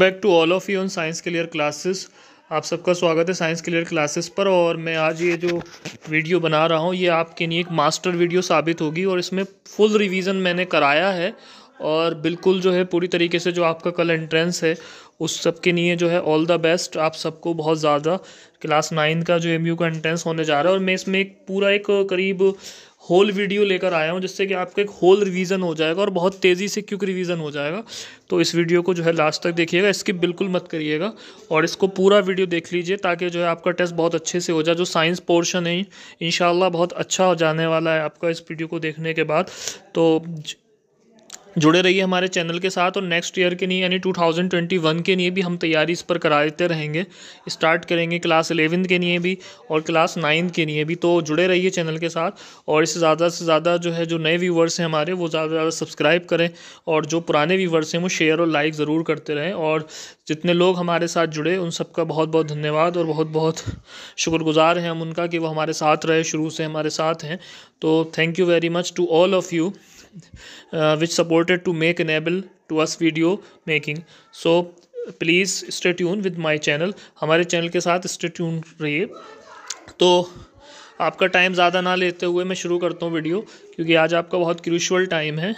Back to all of you on science clear classes. आप सबका स्वागत है साइंस क्लियर क्लासेस पर, और मैं आज ये जो वीडियो बना रहा हूँ, ये आपके लिए एक मास्टर वीडियो साबित होगी, और इसमें फुल रिवीजन मैंने कराया है, और बिल्कुल जो है पूरी तरीके से जो आपका कल एंट्रेंस है, उस सब के लिए जो है ऑल द बेस्ट आप सबको बहुत ज़्यादा क्लास नाइन का जो एमयू का एंट्रेंस होने जा रहा है, और मैं इसमें एक पूरा एक करीब होल वीडियो लेकर आया हूँ, जिससे कि आपका एक होल रिवीजन हो जाएगा और बहुत तेज़ी से क्योंकि रिवीजन हो जाएगा। तो इस वीडियो को जो है लास्ट तक देखिएगा, इसकी बिल्कुल मत करिएगा और इसको पूरा वीडियो देख लीजिए ताकि जो है आपका टेस्ट बहुत अच्छे से हो जाए, जो साइंस पोर्शन है इन बहुत अच्छा हो जाने वाला है आपका इस वीडियो को देखने के बाद। तो जुड़े रहिए हमारे चैनल के साथ और नेक्स्ट ईयर के लिए यानी 2021 के लिए भी हम तैयारी इस पर कराते रहेंगे। स्टार्ट करेंगे क्लास एलेवेंथ के लिए भी और क्लास नाइन्थ के लिए भी तो जुड़े रहिए चैनल के साथ और इससे ज़्यादा से ज़्यादा जो है, जो नए व्यूवर्स हैं हमारे, वो ज़्यादा से ज़्यादा सब्सक्राइब करें और जो पुराने व्यूवर्स हैं, वो शेयर और लाइक ज़रूर करते रहें और जितने लोग हमारे साथ जुड़े, उन सबका बहुत बहुत धन्यवाद और बहुत बहुत शुक्रगुजार हैं हम उनका कि वो हमारे साथ रहे, शुरू से हमारे साथ हैं। तो thank you very much to all of you which supported to make enable to us video making. So please stay tune with my channel हमारे चैनल के साथ स्टे ट्यून रहिए। तो आपका टाइम ज़्यादा ना लेते हुए मैं शुरू करता हूँ वीडियो क्योंकि आज आपका बहुत क्रूशल टाइम है।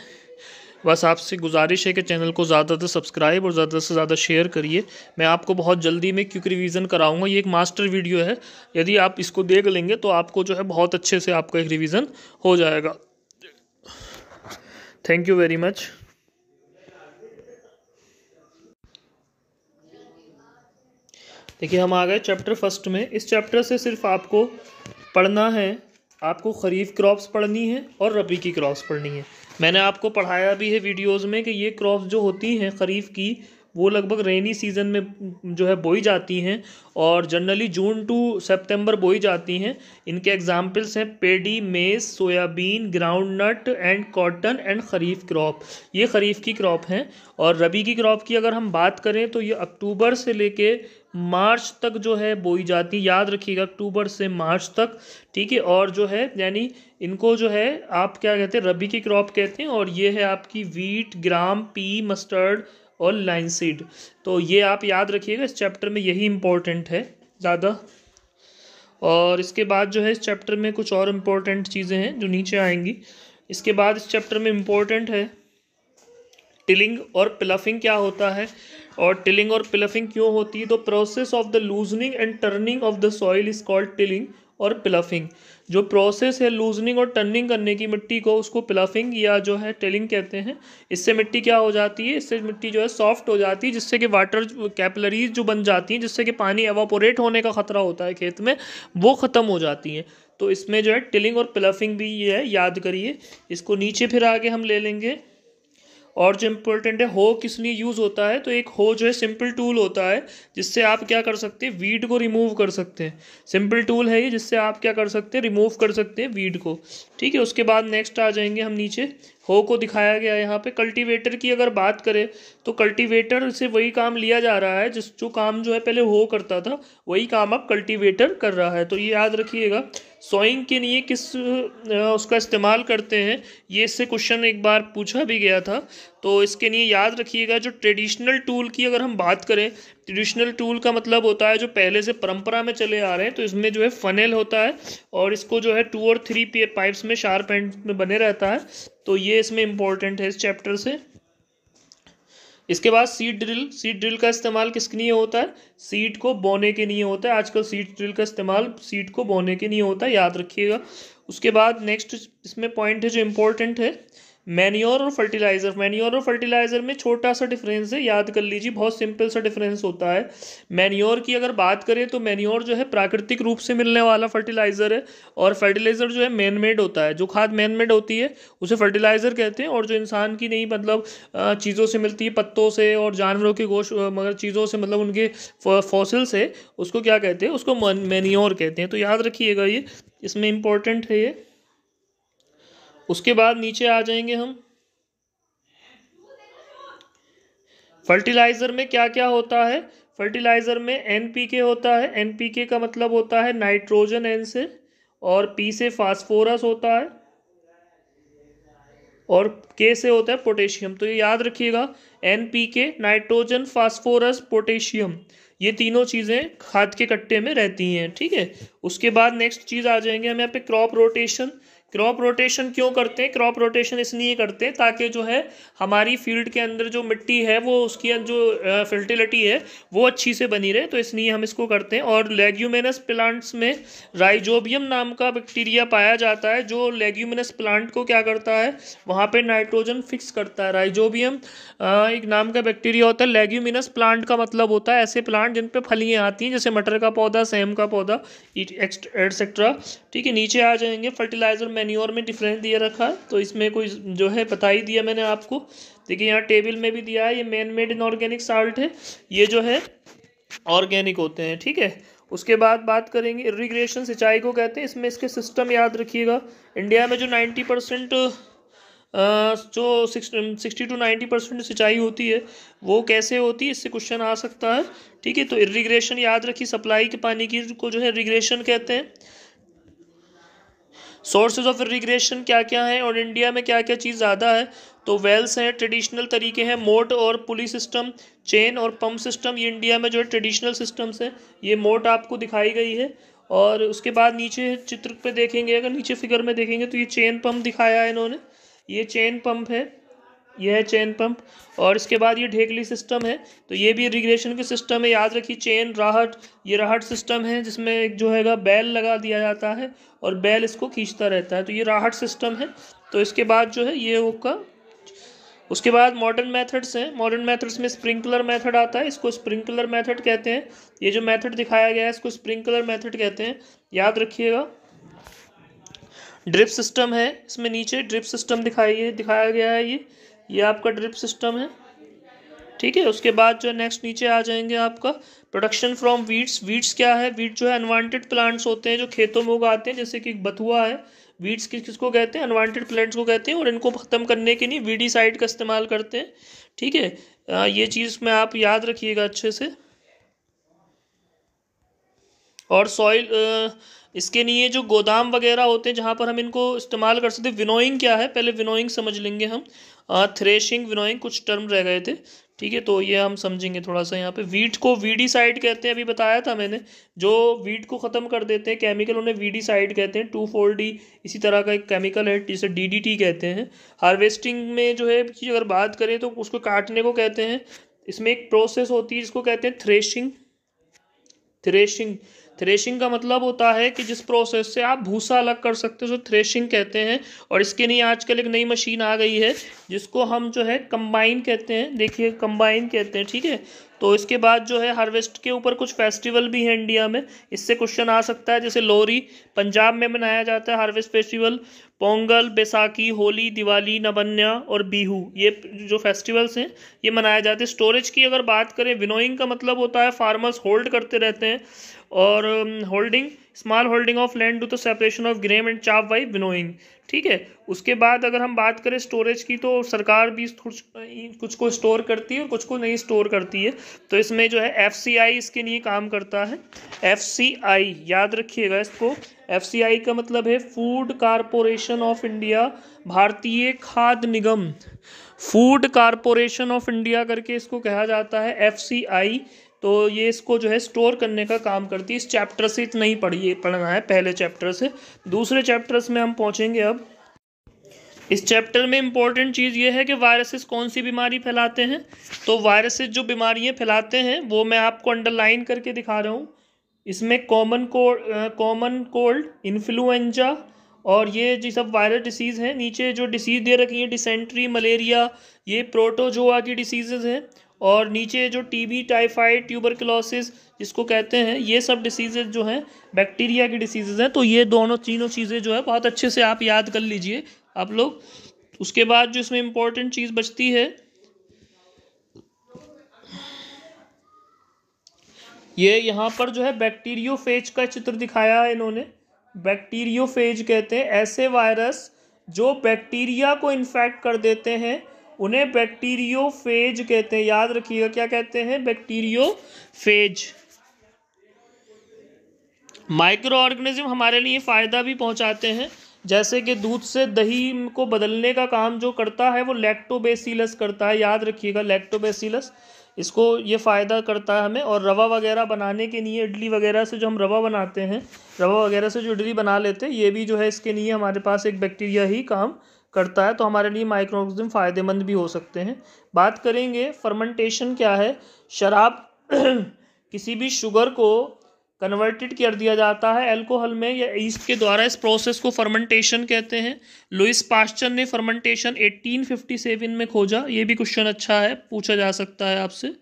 बस आपसे गुजारिश है कि चैनल को ज़्यादा से सब्सक्राइब और ज़्यादा से ज़्यादा शेयर करिए। मैं आपको बहुत जल्दी में क्योंकि रिवीजन कराऊँगा। ये एक मास्टर वीडियो है। यदि आप इसको देख लेंगे तो आपको जो है बहुत अच्छे से आपका एक रिवीजन हो जाएगा। थैंक यू वेरी मच देखिए, हम आ गए चैप्टर फ़र्स्ट में। इस चैप्टर से सिर्फ़ आपको पढ़ना है। आपको खरीफ क्रॉप्स पढ़नी है और रबी की क्रॉप्स पढ़नी है। मैंने आपको पढ़ाया भी है वीडियोस में कि ये क्रॉप्स जो होती हैं खरीफ की वो लगभग रेनी सीज़न में जो है बोई जाती हैं और जनरली जून टू सितंबर बोई जाती हैं। इनके एग्जांपल्स हैं paddy maize soybean groundnut and cotton and kharif crop ये खरीफ की क्रॉप हैं और रबी की क्रॉप की अगर हम बात करें तो ये अक्टूबर से लेके मार्च तक जो है बोई जाती याद रखिएगा अक्टूबर से मार्च तक, ठीक है? और जो है, यानी इनको जो है आप क्या कहते हैं, रबी की क्रॉप कहते हैं और ये है आपकी वीट ग्राम पी मस्टर्ड और लाइन सीड। तो ये आप याद रखिएगा, इस चैप्टर में यही इम्पोर्टेंट है ज़्यादा। और इसके बाद जो है, इस चैप्टर में कुछ और इम्पोर्टेंट चीज़ें हैं जो नीचे आएँगी। इसके बाद इस चैप्टर में इम्पोर्टेंट है टिलिंग और प्लफिंग क्या होता है। और टिलिंग और प्लफिंग क्यों होती है? तो process of the loosening and turning of the soil is called tilling और प्लफिंग जो प्रोसेस है लूजनिंग और टर्निंग करने की मिट्टी को, उसको प्लफिंग या जो है टेलिंग कहते हैं। इससे मिट्टी क्या हो जाती है? इससे मिट्टी जो है सॉफ्ट हो जाती है, जिससे कि वाटर कैपलरीज जो बन जाती हैं, जिससे कि पानी एवापोरेट होने का ख़तरा होता है खेत में, वो ख़त्म हो जाती हैं। तो इसमें जो है टिलिंग और प्लफिंग भी ये है, याद करिए। इसको नीचे फिर आगे हम ले लेंगे। और जो इम्पोर्टेंट है, हो किस लिए यूज़ होता है तो एक हो जो है सिंपल टूल होता है, जिससे आप क्या कर सकते हैं वीड को रिमूव कर सकते हैं। सिंपल टूल है ये, जिससे आप क्या कर सकते हैं रिमूव कर सकते हैं वीड को। ठीक है, उसके बाद नेक्स्ट आ जाएँगे हम नीचे। हो को दिखाया गया है यहाँ पे। कल्टीवेटर की अगर बात करें तो कल्टीवेटर से वही काम लिया जा रहा है, जिस जो काम जो है पहले हो करता था, वही काम अब कल्टीवेटर कर रहा है। तो ये याद रखिएगा, सोइंग के लिए किस उसका इस्तेमाल करते हैं, ये इससे क्वेश्चन एक बार पूछा भी गया था। तो इसके लिए याद रखिएगा, जो ट्रेडिशनल टूल की अगर हम बात करें ट्रेडिशनल टूल का मतलब होता है जो पहले से परंपरा में चले आ रहे हैं तो इसमें जो है फनेल होता है और इसको जो है टू और थ्री पाइप्स में शार्प एंड में बने रहता है। तो ये इसमें इम्पोर्टेंट है इस चैप्टर से। इसके बाद सीड ड्रिल सीड ड्रिल का इस्तेमाल किसके लिए होता है? सीड को बोने के लिए होता है। आजकल सीड ड्रिल का इस्तेमाल सीड को बोने के लिए होता है, याद रखिएगा। उसके बाद नेक्स्ट इसमें पॉइंट है जो इम्पोर्टेंट है। मैन्योर और फर्टिलाइज़र। मैन्योर और फर्टिलाइज़र में छोटा सा डिफरेंस है, याद कर लीजिए, बहुत सिंपल सा डिफरेंस होता है। मैन्योर की अगर बात करें तो मैन्योर जो है प्राकृतिक रूप से मिलने वाला फर्टिलाइज़र है और फर्टिलाइज़र जो है मैन मेड होता है। जो खाद मैन मेड होती है, उसे फर्टिलाइज़र कहते हैं और जो इंसान की नहीं मतलब चीज़ों से मिलती है, पत्तों से और जानवरों के गोश मगर चीज़ों से मतलब उनके फॉसिल से, उसको क्या कहते हैं? उसको मैन्योर कहते हैं। तो याद रखिएगा ये, इसमें इम्पोर्टेंट है ये। उसके बाद नीचे आ जाएँगे हम। फर्टिलाइज़र में क्या क्या होता है? फर्टिलाइज़र में एन पी के होता है। एन पी के का मतलब होता है नाइट्रोजन एन से और पी से फास्फोरस होता है और के से होता है पोटेशियम। तो ये याद रखिएगा एन पी के नाइट्रोजन, फास्फोरस, पोटेशियम, ये तीनों चीज़ें खाद के कट्टे में रहती हैं, ठीक है? उसके बाद नेक्स्ट चीज़ आ जाएँगे हम यहाँ पे क्रॉप रोटेशन। क्रॉप रोटेशन क्यों करते हैं? क्रॉप रोटेशन इसलिए करते हैं ताकि जो है हमारी फ़ील्ड के अंदर जो मिट्टी है, वो उसकी जो फर्टिलिटी है, वो अच्छी से बनी रहे तो इसलिए हम इसको करते हैं। और लेग्यूमिनस प्लांट्स में राइजोबियम नाम का बैक्टीरिया पाया जाता है, जो लेग्यूमिनस प्लांट को क्या करता है? वहाँ पर नाइट्रोजन फिक्स करता है। राइजोबियम एक नाम का बैक्टीरिया होता है। लेग्यूमिनस प्लांट का मतलब होता है ऐसे प्लांट जिन पर फलियाँ आती हैं, जैसे मटर का पौधा, सेम का पौधा एटसेट्रा ठीक है, नीचे आ जाएँगे। फर्टिलाइज़र मैन्योर में डिफरेंस दिया रखा। है तो इसमें कोई जो है बता ही दिया मैंने आपको। देखिए, यहाँ टेबल में भी दिया है, ये मैन मेड इनऑर्गेनिक साल्ट है। ये जो है ऑर्गेनिक होते हैं, ठीक है? उसके बाद बात करेंगे इरीग्रेशन सिंचाई को कहते हैं। इसमें इसके सिस्टम याद रखिएगा। इंडिया में जो नाइन्टी परसेंट जो सिक्सटी टू नाइन्टी परसेंट सिंचाई होती है, वो कैसे होती है? इससे क्वेश्चन आ सकता है, ठीक है? तो इरीग्रेशन याद रखिए सप्लाई के पानी की को जो है इरीग्रेशन कहते हैं। सोर्सेज ऑफ़ इरीग्रेशन क्या क्या हैं और इंडिया में क्या क्या चीज़ ज़्यादा है? तो वेल्स हैं ट्रेडिशनल तरीके हैं, मोट और पुली सिस्टम चेन और पंप सिस्टम ये इंडिया में जो है ट्रेडिशनल सिस्टम्स हैं, ये मोट आपको दिखाई गई है। और उसके बाद नीचे चित्र पे देखेंगे, अगर नीचे फिगर में देखेंगे तो ये चेन पंप दिखाया है इन्होंने। ये चेन पंप है। ये है चेन पंप, और इसके बाद ये ढेकली सिस्टम है तो ये भी इरीग्रेशन के सिस्टम है, याद रखिए चेन राहट ये राहट सिस्टम है, जिसमें एक जो हैगा, बैल लगा दिया जाता है, और बैल इसको खींचता रहता है तो ये राहट सिस्टम है तो इसके बाद जो है, ये होगा उसके बाद मॉडर्न मेथड्स हैं मॉडर्न मेथड्स में स्प्रिंकलर मेथड आता है, इसको स्प्रिंकलर मेथड कहते हैं, ये जो मेथड दिखाया गया है, इसको स्प्रिंकलर मेथड कहते हैं, याद रखिएगा ड्रिप सिस्टम है, इसमें नीचे ड्रिप सिस्टम दिखाई, दिखाया गया है ये ये आपका ड्रिप सिस्टम है। ठीक है, उसके बाद जो नेक्स्ट नीचे आ जाएँगे आपका प्रोडक्शन फ्रॉम वीड्स वीड्स क्या है? वीट जो है अनवांटेड प्लांट्स होते हैं, जो खेतों में उगाते हैं, जैसे कि बथुआ है। वीड्स किस, किसको कहते हैं? अनवांटेड प्लांट्स को कहते हैं और इनको ख़त्म करने के लिए वीडीसाइड का इस्तेमाल करते हैं। ठीक है ये चीज़ में आप याद रखिएगा अच्छे से। और सॉइल इसके लिए जो गोदाम वगैरह होते हैं, जहाँ पर हम इनको इस्तेमाल कर सकते हैं। विनोइंग क्या है? पहले विनोइंग समझ लेंगे हम। थ्रेशिंग, विनोइंग कुछ टर्म रह गए थे। ठीक है तो ये हम समझेंगे थोड़ा सा यहाँ पे। वीट को वीडी साइड कहते हैं, अभी बताया था मैंने। जो वीट को ख़त्म कर देते हैं केमिकल उन्हें वीडी साइड कहते हैं। टू फोर डी इसी तरह का एक केमिकल है, जिसे डीडीटी कहते हैं। हार्वेस्टिंग में जो है अगर बात करें तो उसको काटने को कहते हैं। इसमें एक प्रोसेस होती है, जिसको कहते हैं थ्रेशिंग। थ्रेशिंग। थ्रेशिंग का मतलब होता है कि जिस प्रोसेस से आप भूसा अलग कर सकते हो थ्रेशिंग कहते हैं, और इसके लिए आजकल एक नई मशीन आ गई है, जिसको हम जो है कंबाइन कहते हैं। देखिए कंबाइन कहते हैं, ठीक है? तो इसके बाद जो है हार्वेस्ट के ऊपर कुछ फेस्टिवल भी हैं इंडिया में। इससे क्वेश्चन आ सकता है, जैसे लोहरी पंजाब में मनाया जाता है हार्वेस्ट फेस्टिवल, पोंगल, बैसाखी, होली, दिवाली नबन्या और बिहू। ये जो फेस्टिवल्स हैं, ये मनाए जाते हैं। स्टोरेज की अगर बात करें, विनोइंग का मतलब होता है फार्मर्स होल्ड करते रहते हैं और holding, small holding of land do the separation of grain and chaff by winnowing. ठीक है? उसके बाद अगर हम बात करें स्टोरेज की तो सरकार भी कुछ को स्टोर करती है और कुछ को नहीं स्टोर करती है। तो इसमें जो है एफ़ सी आई इसके लिए काम करता है। एफ़ सी आई याद रखिएगा इसको। एफ़ सी आई का मतलब है फ़ूड कारपोरेशन ऑफ़ इंडिया भारतीय खाद्य निगम। फ़ूड कारपोरेशन ऑफ़ इंडिया करके इसको कहा जाता है। एफ़ सी आई तो ये इसको जो है स्टोर करने का काम करती है। इस चैप्टर से इतना ही पढ़िए, पढ़ना है पहले चैप्टर से। दूसरे चैप्टर्स में हम पहुँचेंगे अब। इस चैप्टर में इम्पोर्टेंट चीज़ ये है कि वायरसेस कौन सी बीमारी फैलाते हैं? तो वायरसेस जो बीमारियाँ फैलाते हैं, वो मैं आपको अंडरलाइन करके दिखा रहा हूँ। इसमें common cold common cold influenza और ये जी सब वायरल डिसीज़ हैं। नीचे जो डिसीज़ दे रखी हैं डिसेंट्री मलेरिया ये प्रोटोजोआ की डिसीज़ हैं। और नीचे जो टीबी टाइफाइड ट्यूबरकुलोसिस जिसको कहते हैं, ये सब डिसीज़ेज जो हैं बैक्टीरिया की डिसीजेज हैं तो ये दोनों तीनों चीज़ें जो है, बहुत अच्छे से आप याद कर लीजिए आप लोग। उसके बाद जो इसमें इम्पोर्टेंट चीज़ बचती है, ये यहाँ पर जो है बैक्टीरियोफेज का चित्र दिखाया है इन्होंने। बैक्टीरियोफेज कहते हैं, ऐसे वायरस जो बैक्टीरिया को इन्फेक्ट कर देते हैं उन्हें बैक्टीरियोफेज कहते हैं। याद रखिएगा, क्या कहते हैं? बैक्टीरियोफेज। माइक्रो ऑर्गेनिज्म हमारे लिए फ़ायदा भी पहुंचाते हैं। जैसे कि दूध से दही को बदलने का काम जो करता है, वो लैक्टोबेसिलस करता है। याद रखिएगा लैक्टोबेसिलस इसको ये फ़ायदा करता है हमें। और रवा वगैरह बनाने के लिए, इडली वगैरह से जो हम रवा बनाते हैं, रवा वगैरह से जो इडली बना लेते हैं, ये भी जो है, इसके लिए हमारे पास एक बैक्टीरिया ही काम करता है तो हमारे लिए माइक्रोऑर्गेनिज्म फ़ायदेमंद भी हो सकते हैं। बात करेंगे फर्मेंटेशन क्या है? शराब किसी भी शुगर को कन्वर्टेड कर दिया जाता है अल्कोहल में, या ईस्ट के द्वारा। इस प्रोसेस को फर्मेंटेशन कहते हैं। लुइस पास्चर ने फर्मेंटेशन 1857 में खोजा। ये भी क्वेश्चन अच्छा है, पूछा जा सकता है आपसे।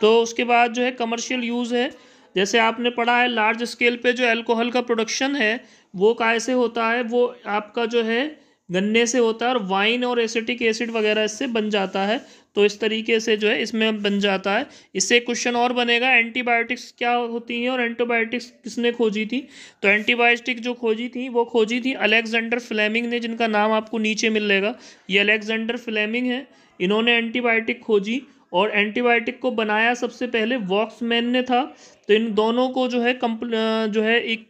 तो उसके बाद जो है कमर्शियल यूज़ है। जैसे आपने पढ़ा है लार्ज स्केल पे जो अल्कोहल का प्रोडक्शन है, वो कैसे होता है? वो आपका जो है गन्ने से होता है और वाइन और एसिटिक एसिड वगैरह इससे बन जाता है। तो इस तरीके से जो है इसमें बन जाता है। इससे क्वेश्चन और बनेगा, एंटीबायोटिक्स क्या होती हैं और एंटीबायोटिक्स किसने खोजी थी? तो एंटीबायोटिक जो खोजी थी, वो खोजी थी अलेक्जेंडर फ्लेमिंग ने, जिनका नाम आपको नीचे मिलेगा ये अलेक्जेंडर फ्लेमिंग है, इन्होंने एंटीबायोटिक खोजी और एंटीबायोटिक को बनाया सबसे पहले वॉक्समैन ने था। तो इन दोनों को जो है कंप, जो है एक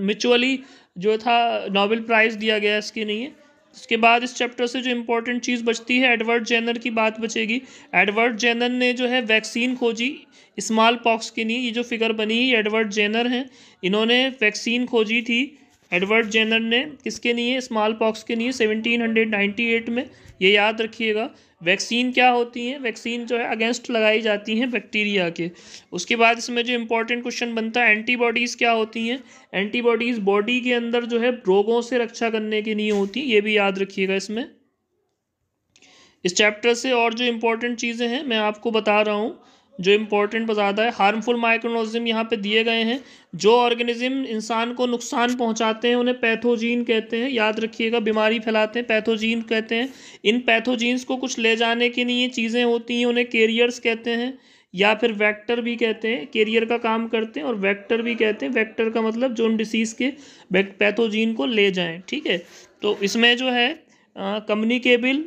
म्यूचुअली जो था नोबेल प्राइज़ दिया गया इसके लिए। उसके बाद इस चैप्टर से जो इम्पोर्टेंट चीज़ बचती है एडवर्ड जेनर की बात बचेगी। एडवर्ड जेनर ने जो है वैक्सीन खोजी स्मॉल पॉक्स की नहीं ये जो फिगर बनी है एडवर्ड जेनर हैं, इन्होंने वैक्सीन खोजी थी। एडवर्ड जेनर ने किसके लिए, स्मॉल पॉक्स के लिए 1798 में? ये याद रखिएगा, वैक्सीन क्या होती हैं? वैक्सीन जो है अगेंस्ट लगाई जाती हैं बैक्टीरिया के। उसके बाद इसमें जो इंपॉर्टेंट क्वेश्चन बनता है एंटीबॉडीज़ क्या होती हैं? एंटीबॉडीज़ बॉडी के अंदर जो है रोगों से रक्षा करने के लिए होती ये भी याद रखिएगा इसमें। इस चैप्टर से और जो इम्पोर्टेंट चीज़ें हैं, मैं आपको बता रहा हूँ। जो इम्पोर्टेंट बताता है हार्मफुल माइक्रोनिज्म यहाँ पे दिए गए हैं, जो ऑर्गेनिज्म इंसान को नुकसान पहुँचाते हैं, उन्हें पैथोजीन कहते हैं, याद रखिएगा, बीमारी फैलाते हैं पैथोजीन कहते हैं। इन पैथोजीन्स को कुछ ले जाने के लिए चीज़ें होती हैं, उन्हें कैरियर्स कहते हैं, या फिर वेक्टर भी कहते हैं कैरियर का काम करते हैं, और वेक्टर भी कहते हैं। वेक्टर का मतलब जो उन डिसीज़ के पैथोजीन को ले जाएँ, ठीक है? तो इसमें जो है कम्युनिकेबल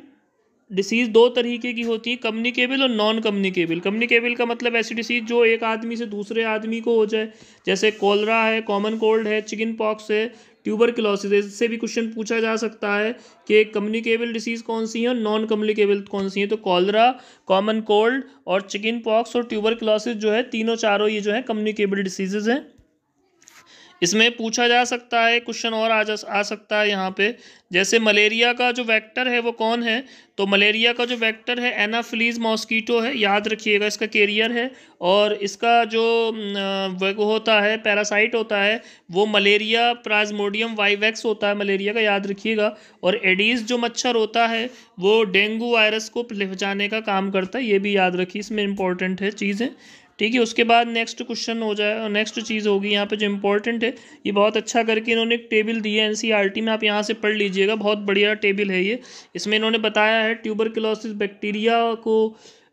डिसीज़ दो तरीके की होती है कम्युनिकेबल और नॉन कम्युनिकेबल कम्युनिकेबल का मतलब ऐसी डिसीज़ जो एक आदमी से दूसरे आदमी को हो जाए। जैसे कोलरा है कॉमन कोल्ड है चिकन पॉक्स है ट्यूबर क्लोसिस इससे भी क्वेश्चन पूछा जा सकता है कि कम्युनिकेबल डिसीज़ कौन सी है और नॉन कम्युनिकेबल कौन सी है। तो कॉलरा कॉमन कोल्ड और चिकन पॉक्स और ट्यूबर क्लोसिस जो है, तीनों चारों ये जो है कम्युनिकेबल डिसीजेज हैं। इसमें पूछा जा सकता है क्वेश्चन और आ जा, आ सकता है यहाँ पे। जैसे मलेरिया का जो वेक्टर है वो कौन है? तो मलेरिया का जो वेक्टर है एनाफ्लीज मॉस्कीटो है, याद रखिएगा, इसका कैरियर है और इसका जो होता है पैरासाइट होता है, वो मलेरिया प्राजमोडियम वाइवैक्स होता है, मलेरिया का याद रखिएगा। और एडीज जो मच्छर होता है, वो डेंगू वायरस को जाने का काम करता है, ये भी याद रखिए, इसमें इंपॉर्टेंट है चीज़ें। ठीक है, उसके बाद नेक्स्ट क्वेश्चन हो जाए नेक्स्ट चीज़ होगी, यहाँ पे जो इंपॉर्टेंट है, ये बहुत अच्छा करके इन्होंने एक टेबल दी है एनसीईआरटी में, आप यहाँ से पढ़ लीजिएगा, बहुत बढ़िया टेबल है ये। इसमें इन्होंने बताया है ट्यूबर बैक्टीरिया को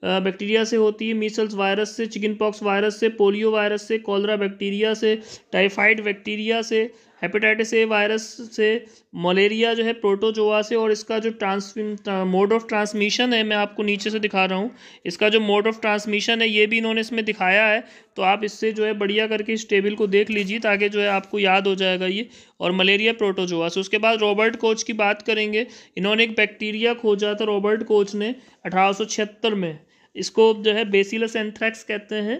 बैक्टीरिया से होती है मीसल्स वायरस से चिकन पॉक्स वायरस से पोलियो वायरस से कॉलरा बैक्टीरिया से टाइफाइड बैक्टीरिया से हेपेटाइटिस ए वायरस से मलेरिया जो है प्रोटोजोआ से और इसका जो ट्रांस मोड ऑफ़ ट्रांसमिशन है, मैं आपको नीचे से दिखा रहा हूँ। इसका जो मोड ऑफ़ ट्रांसमिशन है, ये भी इन्होंने इसमें दिखाया है। तो आप इससे जो है बढ़िया करके इस टेबल को देख लीजिए ताकि जो है आपको याद हो जाएगा ये और मलेरिया प्रोटोजोआ से उसके बाद रॉबर्ट कोच की बात करेंगे। इन्होंने एक बैक्टीरिया खोजा था रॉबर्ट कोच ने अठारह सौ छिहत्तर में। इसको जो है बेसिलस एंथ्रैक्स कहते हैं।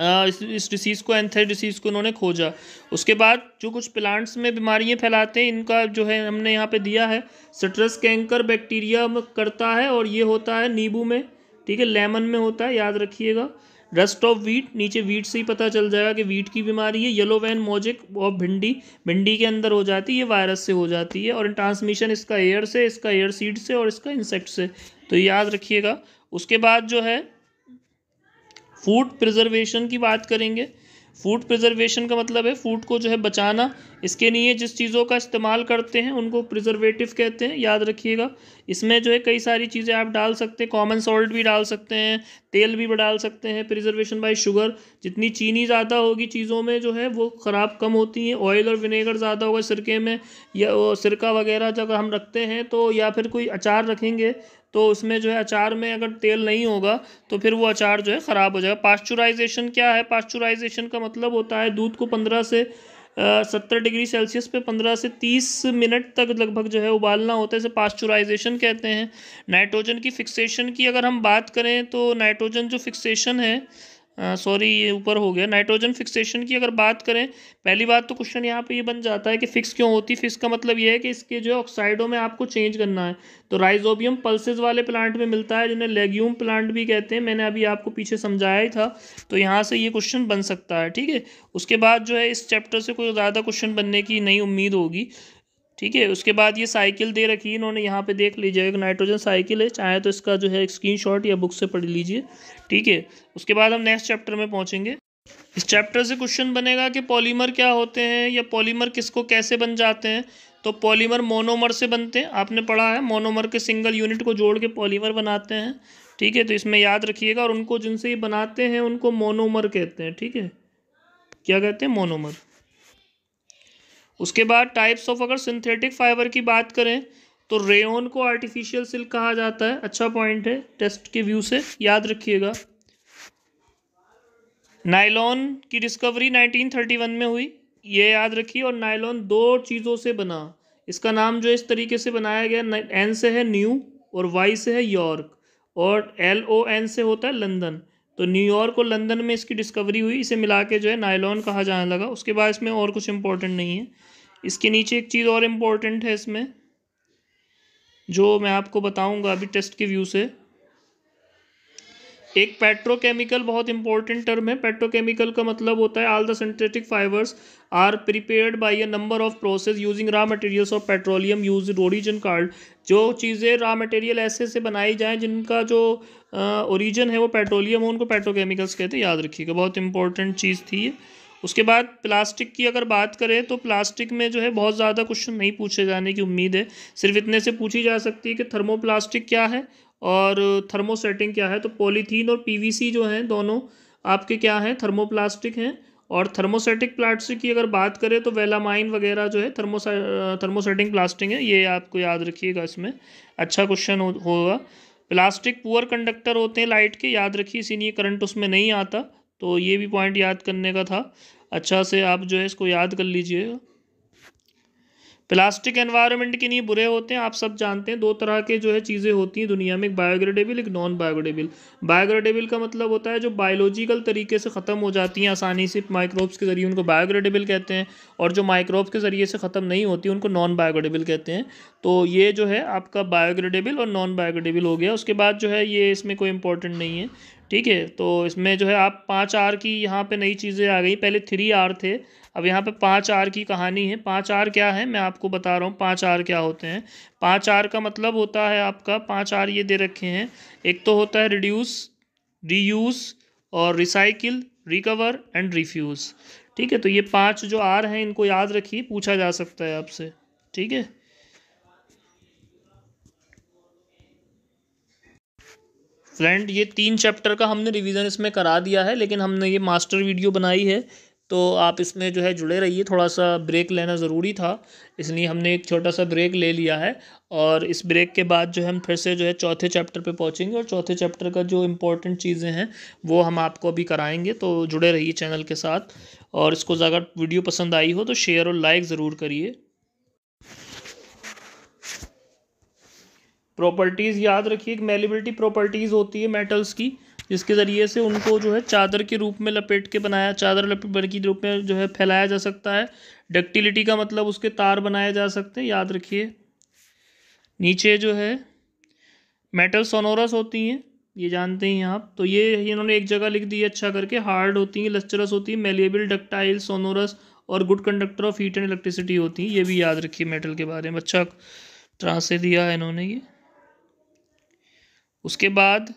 इस इस डिसीज़ को एंथर डिसीज़ को उन्होंने खोजा। उसके बाद जो कुछ प्लांट्स में बीमारियाँ फैलाते हैं, इनका जो है हमने यहाँ पे दिया है सिट्रस कैंकर बैक्टीरिया करता है और ये होता है नींबू में, ठीक है लेमन में होता है, याद रखिएगा। रस्ट ऑफ़ वीट नीचे वीट से ही पता चल जाएगा कि वीट की बीमारी है। येलो वैन मोजिक और भिंडी भिंडी के अंदर हो जाती है, ये वायरस से हो जाती है और ट्रांसमिशन इसका एयर से, इसका एयर सीड से और इसका इंसेक्ट से। तो याद रखिएगा। उसके बाद जो है फ़ूड प्रिजर्वेशन की बात करेंगे। फ़ूड प्रिजर्वेशन का मतलब है फ़ूड को जो है बचाना। इसके लिए जिस चीज़ों का इस्तेमाल करते हैं, उनको प्रिजर्वेटिव कहते हैं, याद रखिएगा। इसमें जो है कई सारी चीज़ें आप डाल सकते हैं कॉमन सॉल्ट भी डाल सकते हैं, तेल भी डाल सकते हैं, प्रिजर्वेशन बाई शुगर जितनी चीनी ज़्यादा होगी चीज़ों में जो है वो ख़राब कम होती हैं। ऑयल और विनेगर ज़्यादा होगा सिरके में, या सिरका वगैरह जब हम रखते हैं तो या फिर कोई अचार रखेंगे तो उसमें जो है अचार में अगर तेल नहीं होगा तो फिर वो अचार जो है ख़राब हो जाएगा। पास्चुराइजेशन क्या है? पास्चुराइजेशन का मतलब होता है दूध को पंद्रह से सत्तर डिग्री सेल्सियस पे पंद्रह से तीस मिनट तक लगभग जो है उबालना होता है, इसे पास्चुराइजेशन कहते हैं। नाइट्रोजन की फिक्सेशन की अगर हम बात करें तो नाइट्रोजन जो फिक्सेशन है सॉरी ये ऊपर हो गया। नाइट्रोजन फिक्सेशन की अगर बात करें, पहली बात तो क्वेश्चन यहाँ पे ये बन जाता है कि फिक्स क्यों होती? फिक्स का मतलब ये है कि इसके जो ऑक्साइडों में आपको चेंज करना है। तो राइजोबियम पल्सेस वाले प्लांट में मिलता है, जिन्हें लेग्यूम प्लांट भी कहते हैं। मैंने अभी आपको पीछे समझाया ही था। तो यहाँ से ये क्वेश्चन बन सकता है, ठीक है? उसके बाद जो है, इस चैप्टर से कोई ज़्यादा क्वेश्चन बनने की नई उम्मीद होगी, ठीक है? उसके बाद ये साइकिल दे रखी है इन्होंने। यहाँ पे देख लीजिए, एक नाइट्रोजन साइकिल है। चाहे तो इसका जो है स्क्रीनशॉट या बुक से पढ़ लीजिए। ठीक है? उसके बाद हम नेक्स्ट चैप्टर में पहुँचेंगे। इस चैप्टर से क्वेश्चन बनेगा कि पॉलीमर क्या होते हैं या पॉलीमर किसको कैसे बन जाते हैं? तो पॉलीमर मोनोमर से बनते हैं। आपने पढ़ा है मोनोमर के सिंगल यूनिट को जोड़ के पॉलीमर बनाते हैं। ठीक है तो इसमें याद रखिएगा और उनको जिनसे ये बनाते हैं, उनको मोनोमर कहते हैं। ठीक है? क्या कहते हैं? मोनोमर उसके बाद टाइप्स ऑफ़ अगर सिंथेटिक फाइबर की बात करें तो रेन को आर्टिफिशियल सिल्क कहा जाता है। अच्छा पॉइंट है टेस्ट के व्यू से। याद रखिएगा। नाइलॉन की डिस्कवरी 1931 में हुई। ये याद रखिए, और नायलॉन दो चीज़ों से बना। इसका नाम जो इस तरीके से बनाया गया एन से है न्यू और वाई से है यॉर्क और एल ओ एन से होता है लंदन तो न्यूयॉर्क और लंदन में इसकी डिस्कवरी हुई। इसे मिला के जो है नायलॉन कहा जाने लगा। उसके बाद इसमें और कुछ इंपॉर्टेंट नहीं है। इसके नीचे एक चीज़ और इम्पोर्टेंट है इसमें। जो मैं आपको बताऊँगा अभी टेस्ट के व्यू से। एक पेट्रोकेमिकल बहुत इंपॉर्टेंट टर्म है। पेट्रोकेमिकल का मतलब होता है all the synthetic fibres are prepared by a number of process using raw materials of petroleum use origin card जो चीज़ें रॉ मटेरियल ऐसे से बनाई जाएँ जिनका जो ओरिजिन है वो पेट्रोलियम हो, उनको पेट्रोकेमिकल्स कहते हैं। याद रखिएगा, बहुत इंपॉर्टेंट चीज़ थी ये। उसके बाद प्लास्टिक की अगर बात करें तो प्लास्टिक में जो है बहुत ज़्यादा क्वेश्चन नहीं पूछे जाने की उम्मीद है। सिर्फ़ इतने से पूछी जा सकती है कि थर्मोप्लास्टिक क्या है और थर्मोसेटिंग क्या है। तो पॉलीथीन और पीवीसी जो हैं दोनों आपके क्या हैं? थर्मोप्लास्टिक हैं और थर्मोसेटिक प्लास्टिक की अगर बात करें तो वेलामाइन वगैरह जो है थर्मो थर्मोसेटिंग प्लास्टिक है। ये आपको याद रखिएगा इसमें। अच्छा क्वेश्चन होगा। प्लास्टिक पुअर कंडक्टर होते हैं लाइट के। याद रखिए, इसीलिए करंट उसमें नहीं आता। तो ये भी पॉइंट याद करने का था। अच्छा से आप जो है इसको याद कर लीजिएगा प्लास्टिक एनवायरनमेंट के लिए बुरे होते हैं, आप सब जानते हैं। दो तरह के जो है चीज़ें होती हैं दुनिया में, एक बायोग्रेडेबल एक नॉन बायोग्रेडेबल बायोग्रेडेबल का मतलब होता है जो बायोलॉजिकल तरीके से ख़त्म हो जाती हैं आसानी से। माइक्रोब्स के ज़रिए उनको बायोग्रेडेबल कहते हैं और जो माइक्रोब्स के ज़रिए से ख़त्म नहीं होती, उनको नॉन बायोग्रेडेबल कहते हैं। तो ये जो है आपका बायोग्रेडेबल और नॉन बायोग्रेडेबल हो गया। उसके बाद जो है ये इसमें कोई इंपॉर्टेंट नहीं है। ठीक है? तो इसमें जो है आप पाँच आर की यहाँ पे नई चीज़ें आ गई। पहले थ्री आर थे, अब यहाँ पे पाँच आर की कहानी है। पाँच आर क्या है? मैं आपको बता रहा हूँ, पाँच आर क्या होते हैं। पाँच आर का मतलब होता है आपका, पाँच आर ये दे रखे हैं। एक तो होता है रिड्यूस रीयूज़ और रिसाइकिल रिकवर एंड रिफ्यूज़ ठीक है? तो ये पाँच जो आर हैं, इनको याद रखिए, पूछा जा सकता है आपसे। ठीक है? फ्रेंड, ये तीन चैप्टर का हमने रिवीजन इसमें करा दिया है, लेकिन हमने ये मास्टर वीडियो बनाई है तो आप इसमें जो है जुड़े रहिए थोड़ा सा ब्रेक लेना ज़रूरी था, इसलिए हमने एक छोटा सा ब्रेक ले लिया है, और इस ब्रेक के बाद जो है हम फिर से जो है चौथे चैप्टर पे पहुँचेंगे, और चौथे चैप्टर का जो इम्पोर्टेंट चीज़ें हैं, वो हम आपको अभी कराएँगे तो जुड़े रहिए चैनल के साथ, और इसको अगर वीडियो पसंद आई हो तो शेयर और लाइक ज़रूर करिए। प्रॉपर्टीज़ याद रखिए, एक मेलिबिलिटी प्रॉपर्टीज़ होती है मेटल्स की, जिसके ज़रिए से उनको जो है चादर के रूप में लपेट के बनाया, चादर लपेट के रूप में जो है फैलाया जा सकता है। डक्टिलिटी का मतलब उसके तार बनाए जा सकते हैं, याद रखिए। नीचे जो है मेटल सोनोरस होती हैं, ये जानते हैं आप। तो ये इन्होंने एक जगह लिख दी है अच्छा करके हार्ड होती हैं लस्चरस होती हैं मेलेबल डक्टाइल सोनोरस और good conductor of heat and electricity होती हैं, ये भी याद रखिए मेटल के बारे में। अच्छा तरह से दिया है इन्होंने ये। उसके बाद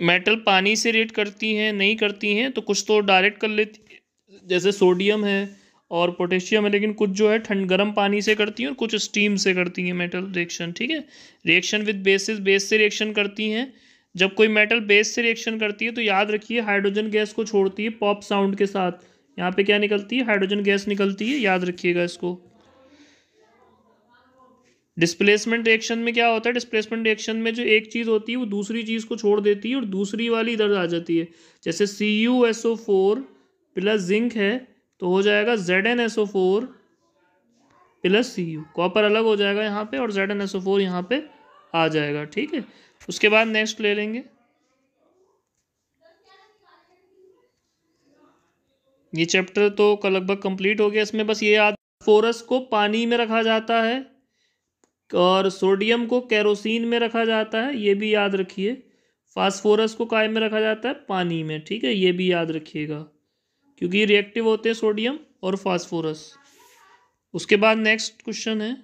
मेटल पानी से रेट करती हैं, नहीं करती हैं तो कुछ तो डायरेक्ट कर लेती जैसे सोडियम है और पोटेशियम है, लेकिन कुछ जो है ठंड, गर्म पानी से करती हैं और कुछ स्टीम से करती हैं मेटल रिएक्शन ठीक है? रिएक्शन विद बेसिस बेस से रिएक्शन करती हैं। जब कोई मेटल बेस से रिएक्शन करती है तो याद रखिए हाइड्रोजन गैस को छोड़ती है पॉप साउंड के साथ। यहाँ पे क्या निकलती है? हाइड्रोजन गैस निकलती है, याद रखिएगा इसको। डिस्प्लेसमेंट रिएक्शन में क्या होता है? डिस्प्लेसमेंट रिएक्शन में जो एक चीज़ होती है, वो दूसरी चीज़ को छोड़ देती है और दूसरी वाली इधर आ जाती है। जैसे C U S O four plus zinc है तो हो जाएगा Z N S O four plus C U copper अलग हो जाएगा यहाँ पे और Z N S O four यहाँ पे आ जाएगा, ठीक है? उसके बाद नेक्स्ट ले लेंगे। ये चैप्टर तो लगभग कंप्लीट हो गया। इसमें बस ये याद फोरस को पानी में रखा जाता है। और सोडियम को कैरोसिन में रखा जाता है, ये भी याद रखिए। फास्फोरस को काय में रखा जाता है? पानी में, ठीक है? ये भी याद रखिएगा, क्योंकि रिएक्टिव होते हैं सोडियम और फास्फोरस। उसके बाद नेक्स्ट क्वेश्चन है।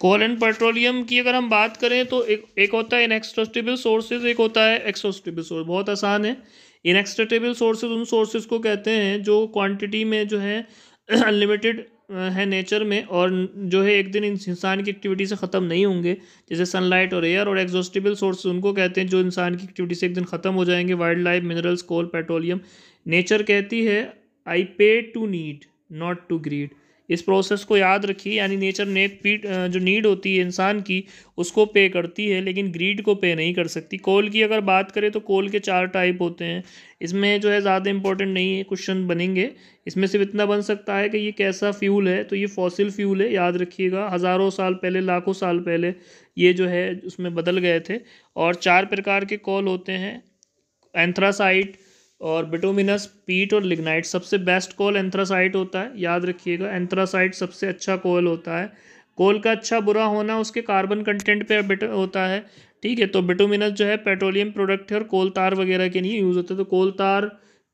कोल एंड पेट्रोलियम की अगर हम बात करें तो एक एक होता है इनएक्सट्रेटेबल सोर्सेज एक होता है एक्सोस्टेबल सोर्स बहुत आसान है। इनएक्सट्रेटेबल सोर्सेज उन सोर्सेज को कहते हैं जो क्वांटिटी में जो है अनलिमिटेड है नेचर में और जो है एक दिन इंसान की एक्टिविटी से ख़त्म नहीं होंगे। जैसे सनलाइट और एयर और एग्जॉस्टेबल सोर्स उनको कहते हैं जो इंसान की एक्टिविटी से एक दिन ख़त्म हो जाएँगे। Wild life minerals coal petroleum nature कहती है I pay to need not to greed इस प्रोसेस को याद रखिए, यानी नेचर ने पीट जो नीड होती है इंसान की, उसको पे करती है, लेकिन ग्रीड को पे नहीं कर सकती। कोल की अगर बात करें तो कोल के चार टाइप होते हैं। इसमें जो है ज़्यादा इंपॉर्टेंट नहीं है क्वेश्चन बनेंगे। इसमें सिर्फ़ इतना बन सकता है कि ये कैसा फ्यूल है तो ये फॉसिल फ्यूल है, याद रखिएगा। हज़ारों साल पहले, लाखों साल पहले ये जो है, उसमें बदल गए थे। और चार प्रकार के कॉल होते हैं एंथ्रासाइट और बिटोमिनस पीट और लिग्नाइट सबसे बेस्ट कोल एंथ्रासाइट होता है। याद रखिएगा एंथ्रासाइट सबसे अच्छा कोल होता है। कोल का अच्छा बुरा होना उसके कार्बन कंटेंट पर होता है। ठीक है तो बिटोमिनस जो है पेट्रोलियम प्रोडक्ट है और कोल तार वगैरह के लिए यूज़ होते। तो कोल तार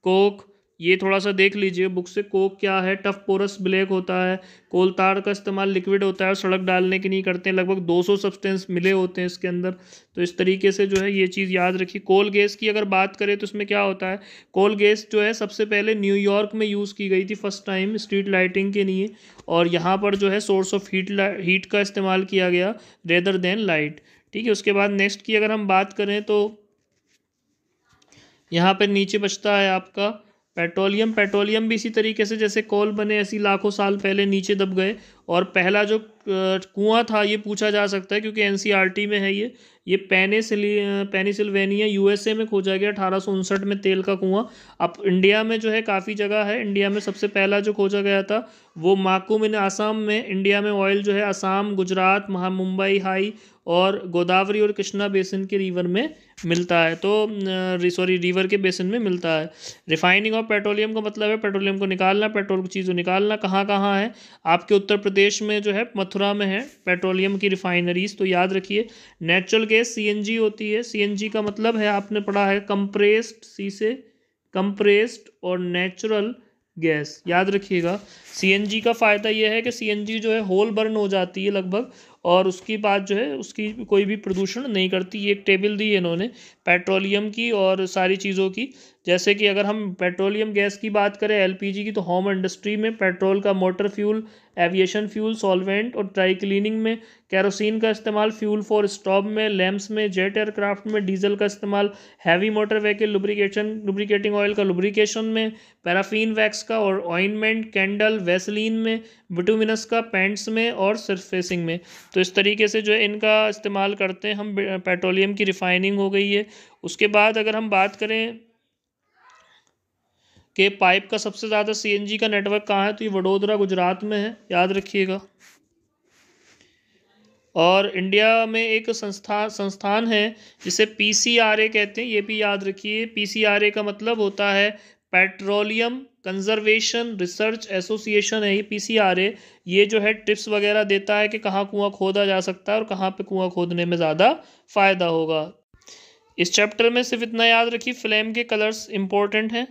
कोक ये थोड़ा सा देख लीजिए, बुक से कोक क्या है? टफ पोरस ब्लैक होता है, कोल तार का इस्तेमाल लिक्विड होता है और सड़क डालने के नहीं करते हैं लगभग 200 सब्सटेंस मिले होते हैं इसके अंदर। तो इस तरीके से जो है ये चीज़ याद रखिए। कोल गैस की अगर बात करें तो इसमें क्या होता है? कोल गैस जो है सबसे पहले न्यूयॉर्क में यूज़ की गई थी फ़र्स्ट टाइम स्ट्रीट लाइटिंग के लिए और यहाँ पर जो है सोर्स ऑफ़ हीट हीट का इस्तेमाल किया गया रेदर देन लाइट। ठीक है, उसके बाद नेक्स्ट की अगर हम बात करें तो यहाँ पर नीचे बचता है आपका पेट्रोलियम पेट्रोलियम भी इसी तरीके से जैसे कोल बने ऐसी लाखों साल पहले नीचे दब गए। और पहला जो कुआँ था, ये पूछा जा सकता है क्योंकि एनसीईआरटी में है ये। ये पेनिसिली पेनिसिल्वेनिया, यूएसए में खोजा गया, अठारह सौ उनसठ में तेल का कुआँ। अब इंडिया में जो है काफ़ी जगह है। इंडिया में सबसे पहला जो खोजा गया था, वो माकूम इन आसाम में। इंडिया में ऑयल जो है आसाम, गुजरात महा मुंबई हाई और गोदावरी और कृष्णा बेसिन के रिवर में मिलता है। तो सॉरी रिवर के बेसिन में मिलता है। रिफाइनिंग ऑफ़ पेट्रोलियम का मतलब है पेट्रोलियम को निकालना, पेट्रोल की चीज़ को निकालना कहाँ कहाँ है? आपके उत्तर प्रदेश में जो है, मथुरा में है पेट्रोलियम की रिफाइनरीज तो याद रखिए, नेचुरल गैस सीएनजी होती है। सीएनजी का मतलब है, आपने पढ़ा है, कंप्रेस्ड, सी से कंप्रेस्ड और नेचुरल गैस, याद रखिएगा। सीएनजी का फ़ायदा यह है कि सीएनजी जो है, होल बर्न हो जाती है लगभग और उसकी बात जो है, उसकी कोई भी प्रदूषण नहीं करती। ये एक टेबल दी है इन्होंने पेट्रोलियम की और सारी चीज़ों की। जैसे कि अगर हम पेट्रोलियम गैस की बात करें, एलपीजी की तो होम इंडस्ट्री में पेट्रोल का motor fuel, aviation fuel, solvent और ड्राई क्लीनिंग में कैरोसिन का इस्तेमाल, फ्यूल फॉर स्टॉप में, लैम्प्स में, जेट एयरक्राफ्ट में, डीजल का इस्तेमाल, heavy motor vehicle lubrication, lubricating oil का लुब्रिकेशन में, पैराफिन वैक्स का और ऑइनमेंट, कैंडल, वेसलिन में विटोमिनस का पेंट्स में और सरफेसिंग में। तो इस तरीके से जो है इनका इस्तेमाल करते हैं हम, पेट्रोलियम की रिफाइनिंग हो गई है। उसके बाद अगर हम बात करें कि पाइप का सबसे ज़्यादा सीएनजी का नेटवर्क कहाँ है तो ये वडोदरा, गुजरात में है, याद रखिएगा। और इंडिया में एक संस्था, संस्थान है, जिसे पीसीआरए कहते हैं, ये भी याद रखिए। पीसीआरए का मतलब होता है पेट्रोलियम कंजर्वेशन रिसर्च एसोसिएशन है ये पीसीआरए ये जो है टिप्स वगैरह देता है कि कहाँ कुआँ खोदा जा सकता है और कहाँ पे कुआँ खोदने में ज़्यादा फ़ायदा होगा। इस चैप्टर में सिर्फ़ इतना याद रखिए फ्लेम के कलर्स इंपॉर्टेंट हैं।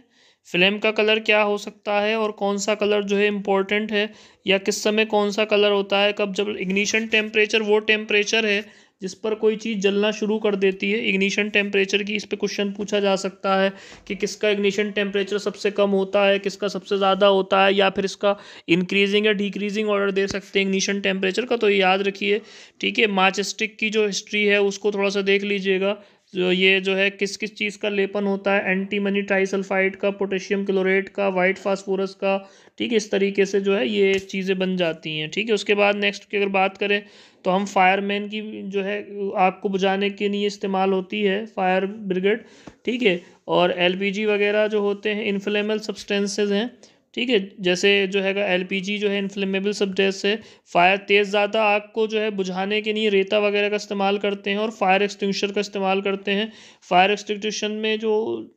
फ्लेम का कलर क्या हो सकता है और कौन सा कलर जो है इम्पोर्टेंट है, या किस समय कौन सा कलर होता है, कब जब इग्निशन टेम्परेचर वो टेम्परेचर है, जिस पर कोई चीज़ जलना शुरू कर देती है। इग्निशन टेम्परेचर की इस पर क्वेश्चन पूछा जा सकता है कि किसका इग्निशन टेम्परेचर सबसे कम होता है, किसका सबसे ज़्यादा होता है, या फिर इसका इंक्रीजिंग या डिक्रीजिंग ऑर्डर दे सकते हैं इग्निशन टेम्परेचर का। तो याद रखिए, ठीक है? माच स्टिक की जो हिस्ट्री है, उसको थोड़ा सा देख लीजिएगा। जो ये जो है, किस किस चीज़ का लेपन होता है? एंटी मनी ट्राइसल्फाइड का पोटेशियम क्लोरेट का वाइट फास्फोरस का, ठीक है, इस तरीके से जो है ये चीज़ें बन जाती हैं, ठीक है। उसके बाद नेक्स्ट की अगर बात करें तो हम फायरमैन की जो है आग को बुझाने के लिए इस्तेमाल होती है फायर ब्रिगेड ठीक है। और एलपीजी वगैरह जो होते हैं इनफ्लेमेबल सब्सटेंसेज हैं ठीक है, जैसे जो है एलपीजी जो है इन्फ्लेमेबल सब्जेक्ट है फायर तेज़ ज़्यादा आग को जो है बुझाने के लिए रेता वगैरह का इस्तेमाल करते हैं और फायर एक्सटिंग्विशर का इस्तेमाल करते हैं। फायर एक्सटिंग्विशन में जो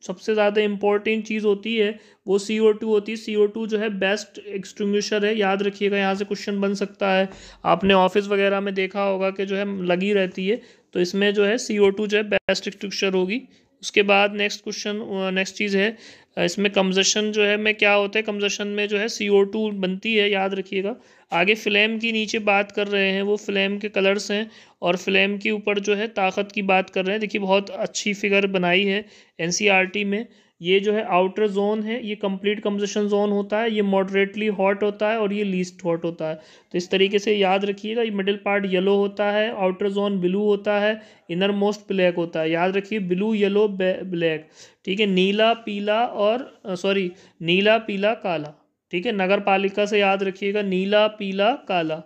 सबसे ज़्यादा इंपॉर्टेंट चीज़ होती है, वो सी ओ टू होती है। सी ओ टू जो है बेस्ट एक्सटिंग्विशर है, याद रखिएगा, यहाँ से क्वेश्चन बन सकता है। आपने ऑफ़िस वगैरह में देखा होगा कि जो है लगी रहती है तो इसमें जो है सी ओ टू जो है बेस्ट एक्सटिंग्विशर होगी। उसके बाद नेक्स्ट क्वेश्चन नेक्स्ट चीज़ है इसमें कम्जशन जो है, में क्या होता है? कम्जशन में जो है सी ओ टू बनती है, याद रखिएगा। आगे फ्लेम की नीचे बात कर रहे हैं, वो फ्लेम के कलर्स हैं और फ्लेम के ऊपर जो है ताकत की बात कर रहे हैं। देखिए, बहुत अच्छी फिगर बनाई है एन में। ये जो है आउटर जोन है, ये कंप्लीट कम्बेशन जोन होता है, ये मॉडरेटली हॉट होता है और ये लीस्ट हॉट होता है। तो इस तरीके से याद रखिएगा, ये मिडिल पार्ट येलो होता है आउटर जोन ब्लू होता है इनर मोस्ट ब्लैक होता है। याद रखिए ब्लू येलो ब्लैक ठीक है, नीला, पीला और सॉरी नीला, पीला, काला। ठीक है नगर पालिका से याद रखिएगा, नीला, पीला, काला।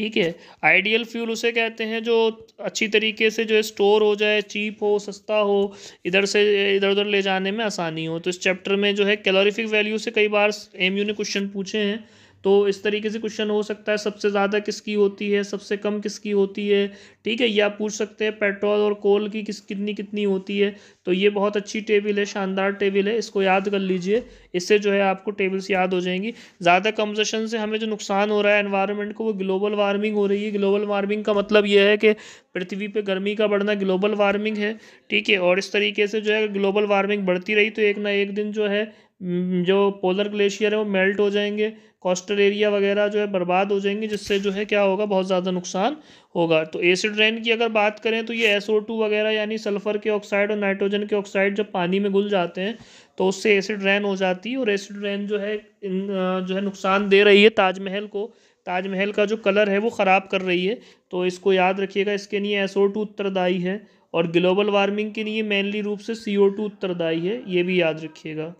ठीक है? आइडियल फ्यूल उसे कहते हैं जो अच्छी तरीके से जो है स्टोर हो जाए चीप हो, सस्ता हो, इधर से, इधर उधर ले जाने में आसानी हो। तो इस चैप्टर में जो है कैलोरीफिक वैल्यू से कई बार एमयू ने क्वेश्चन पूछे हैं। तो इस तरीके से क्वेश्चन हो सकता है, सबसे ज़्यादा किसकी होती है, सबसे कम किसकी होती है? ठीक है, या पूछ सकते हैं, पेट्रोल और कोल की किस, कितनी कितनी होती है। तो ये बहुत अच्छी टेबल है, शानदार टेबल है, इसको याद कर लीजिए, इससे जो है आपको टेबल्स याद हो जाएँगी। ज़्यादा कम्जशन से हमें जो नुकसान हो रहा है एनवायरनमेंट को, वो ग्लोबल वार्मिंग हो रही है। ग्लोबल वार्मिंग का मतलब ये है कि पृथ्वी पे गर्मी का बढ़ना ग्लोबल वार्मिंग है, ठीक है, और इस तरीके से जो है ग्लोबल वार्मिंग बढ़ती रही तो एक ना एक दिन जो है जो पोलर ग्लेशियर है वो मेल्ट हो जाएँगे, कोस्टल एरिया वगैरह जो है बर्बाद हो जाएँगे, जिससे जो है क्या होगा, बहुत ज़्यादा नुकसान होगा। तो एसिड रेन की अगर बात करें तो ये एस वगैरह यानी सल्फ़र के ऑक्साइड और नाइट्रोजन के ऑक्साइड जब पानी में घुल जाते हैं तो उससे एसिड रेन हो जाती है और एसिड रेन जो है इन जो है नुकसान दे रही है ताजमहल को। ताजमहल का जो कलर है वो ख़राब कर रही है। तो इसको याद रखिएगा, इसके लिए एस उत्तरदायी है और ग्लोबल वार्मिंग के लिए मेनली रूप से सी उत्तरदायी है, ये भी याद रखिएगा।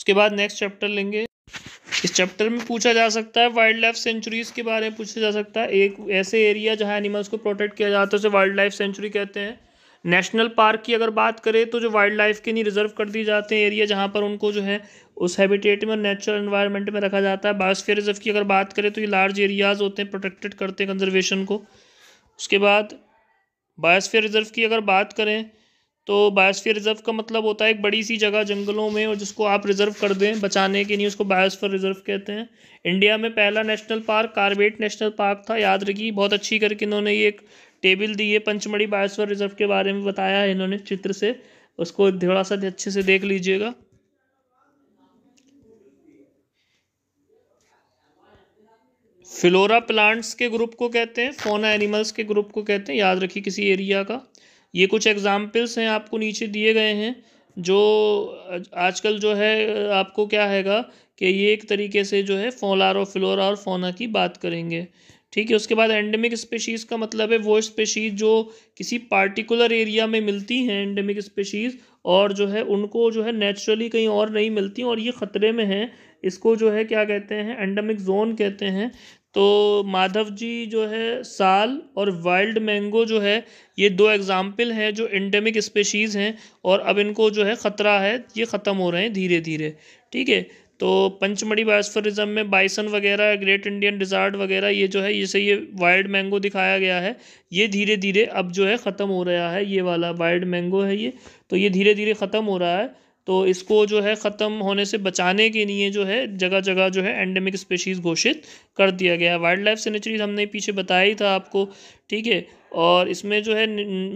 उसके बाद नेक्स्ट चैप्टर लेंगे। इस चैप्टर में पूछा जा सकता है वाइल्ड लाइफ सेंचुरीज़ के बारे में पूछा जा सकता है। एक ऐसे एरिया जहाँ एनिमल्स को प्रोटेक्ट किया जाता है, उसे वाइल्ड लाइफ सेंचुरी कहते हैं। नेशनल पार्क की अगर बात करें तो जो वाइल्ड लाइफ के लिए रिज़र्व कर दिए जाते हैं एरिया जहाँ पर उनको जो है उस हैबिटेट में और नेचुरल एनवायरनमेंट में रखा जाता है। बायोस्फीयर रिज़र्व की अगर बात करें तो ये लार्ज एरियाज़ होते हैं प्रोटेक्टेड करते हैं कंजर्वेशन को। उसके बाद बायोस्फीयर रिज़र्व की अगर बात करें तो बायोस्फीयर रिज़र्व का मतलब होता है एक बड़ी सी जगह जंगलों में और जिसको आप रिज़र्व कर दें, बचाने के लिए उसको बायोस्फीयर रिज़र्व कहते हैं। इंडिया में पहला national park, Corbett national park था, याद रखिए, बहुत अच्छी करके इन्होंने ये एक टेबल दी है, पंचमढ़ी बायोस्फीयर रिज़र्व के बारे में बताया है इन्होंने चित्र से। उसको थोड़ा सा अच्छे से देख लीजिएगा। फिलोरा प्लांट्स के ग्रुप को कहते हैं फोना एनिमल्स के ग्रुप को कहते हैं, याद रखिए किसी एरिया का। ये कुछ एग्ज़ाम्पल्स हैं आपको नीचे दिए गए हैं, जो आजकल जो है, आपको क्या हैगा कि ये एक तरीके से जो है, फोलार फ्लोरा और फोना की बात करेंगे। ठीक है, उसके बाद एंडेमिक स्पेशीज़ का मतलब है वो स्पेशीज़ जो किसी पार्टिकुलर एरिया में मिलती हैं एंडेमिक स्पेशीज़ और जो है, उनको जो है नेचुरली कहीं और नहीं मिलती और ये ख़तरे में हैं। इसको जो है, क्या कहते हैं एंडेमिक जोन कहते हैं। तो माधव जी जो है, साल और वाइल्ड मैंगो जो है, ये दो एग्ज़ाम्पल हैं जो इंडेमिक स्पेशीज़ हैं और अब इनको जो है ख़तरा है, ये ख़त्म हो रहे हैं धीरे धीरे ठीक है? तो पंचमढ़ी बायोस्फरिज्म में बाइसन वगैरह, ग्रेट इंडियन डिज़ार्ट वगैरह, ये जो है जैसे ये वाइल्ड मैंगो दिखाया गया है। ये धीरे धीरे अब जो है ख़त्म हो रहा है, ये वाला वाइल्ड मैंगो है ये। तो ये धीरे धीरे ख़त्म हो रहा है। तो इसको जो है ख़त्म होने से बचाने के लिए जो है जगह जगह जो है एंडेमिक स्पेशीज़ घोषित कर दिया गया है। वाइल्ड लाइफ सेनेचरीज हमने पीछे बताया ही था आपको, ठीक है? और इसमें जो है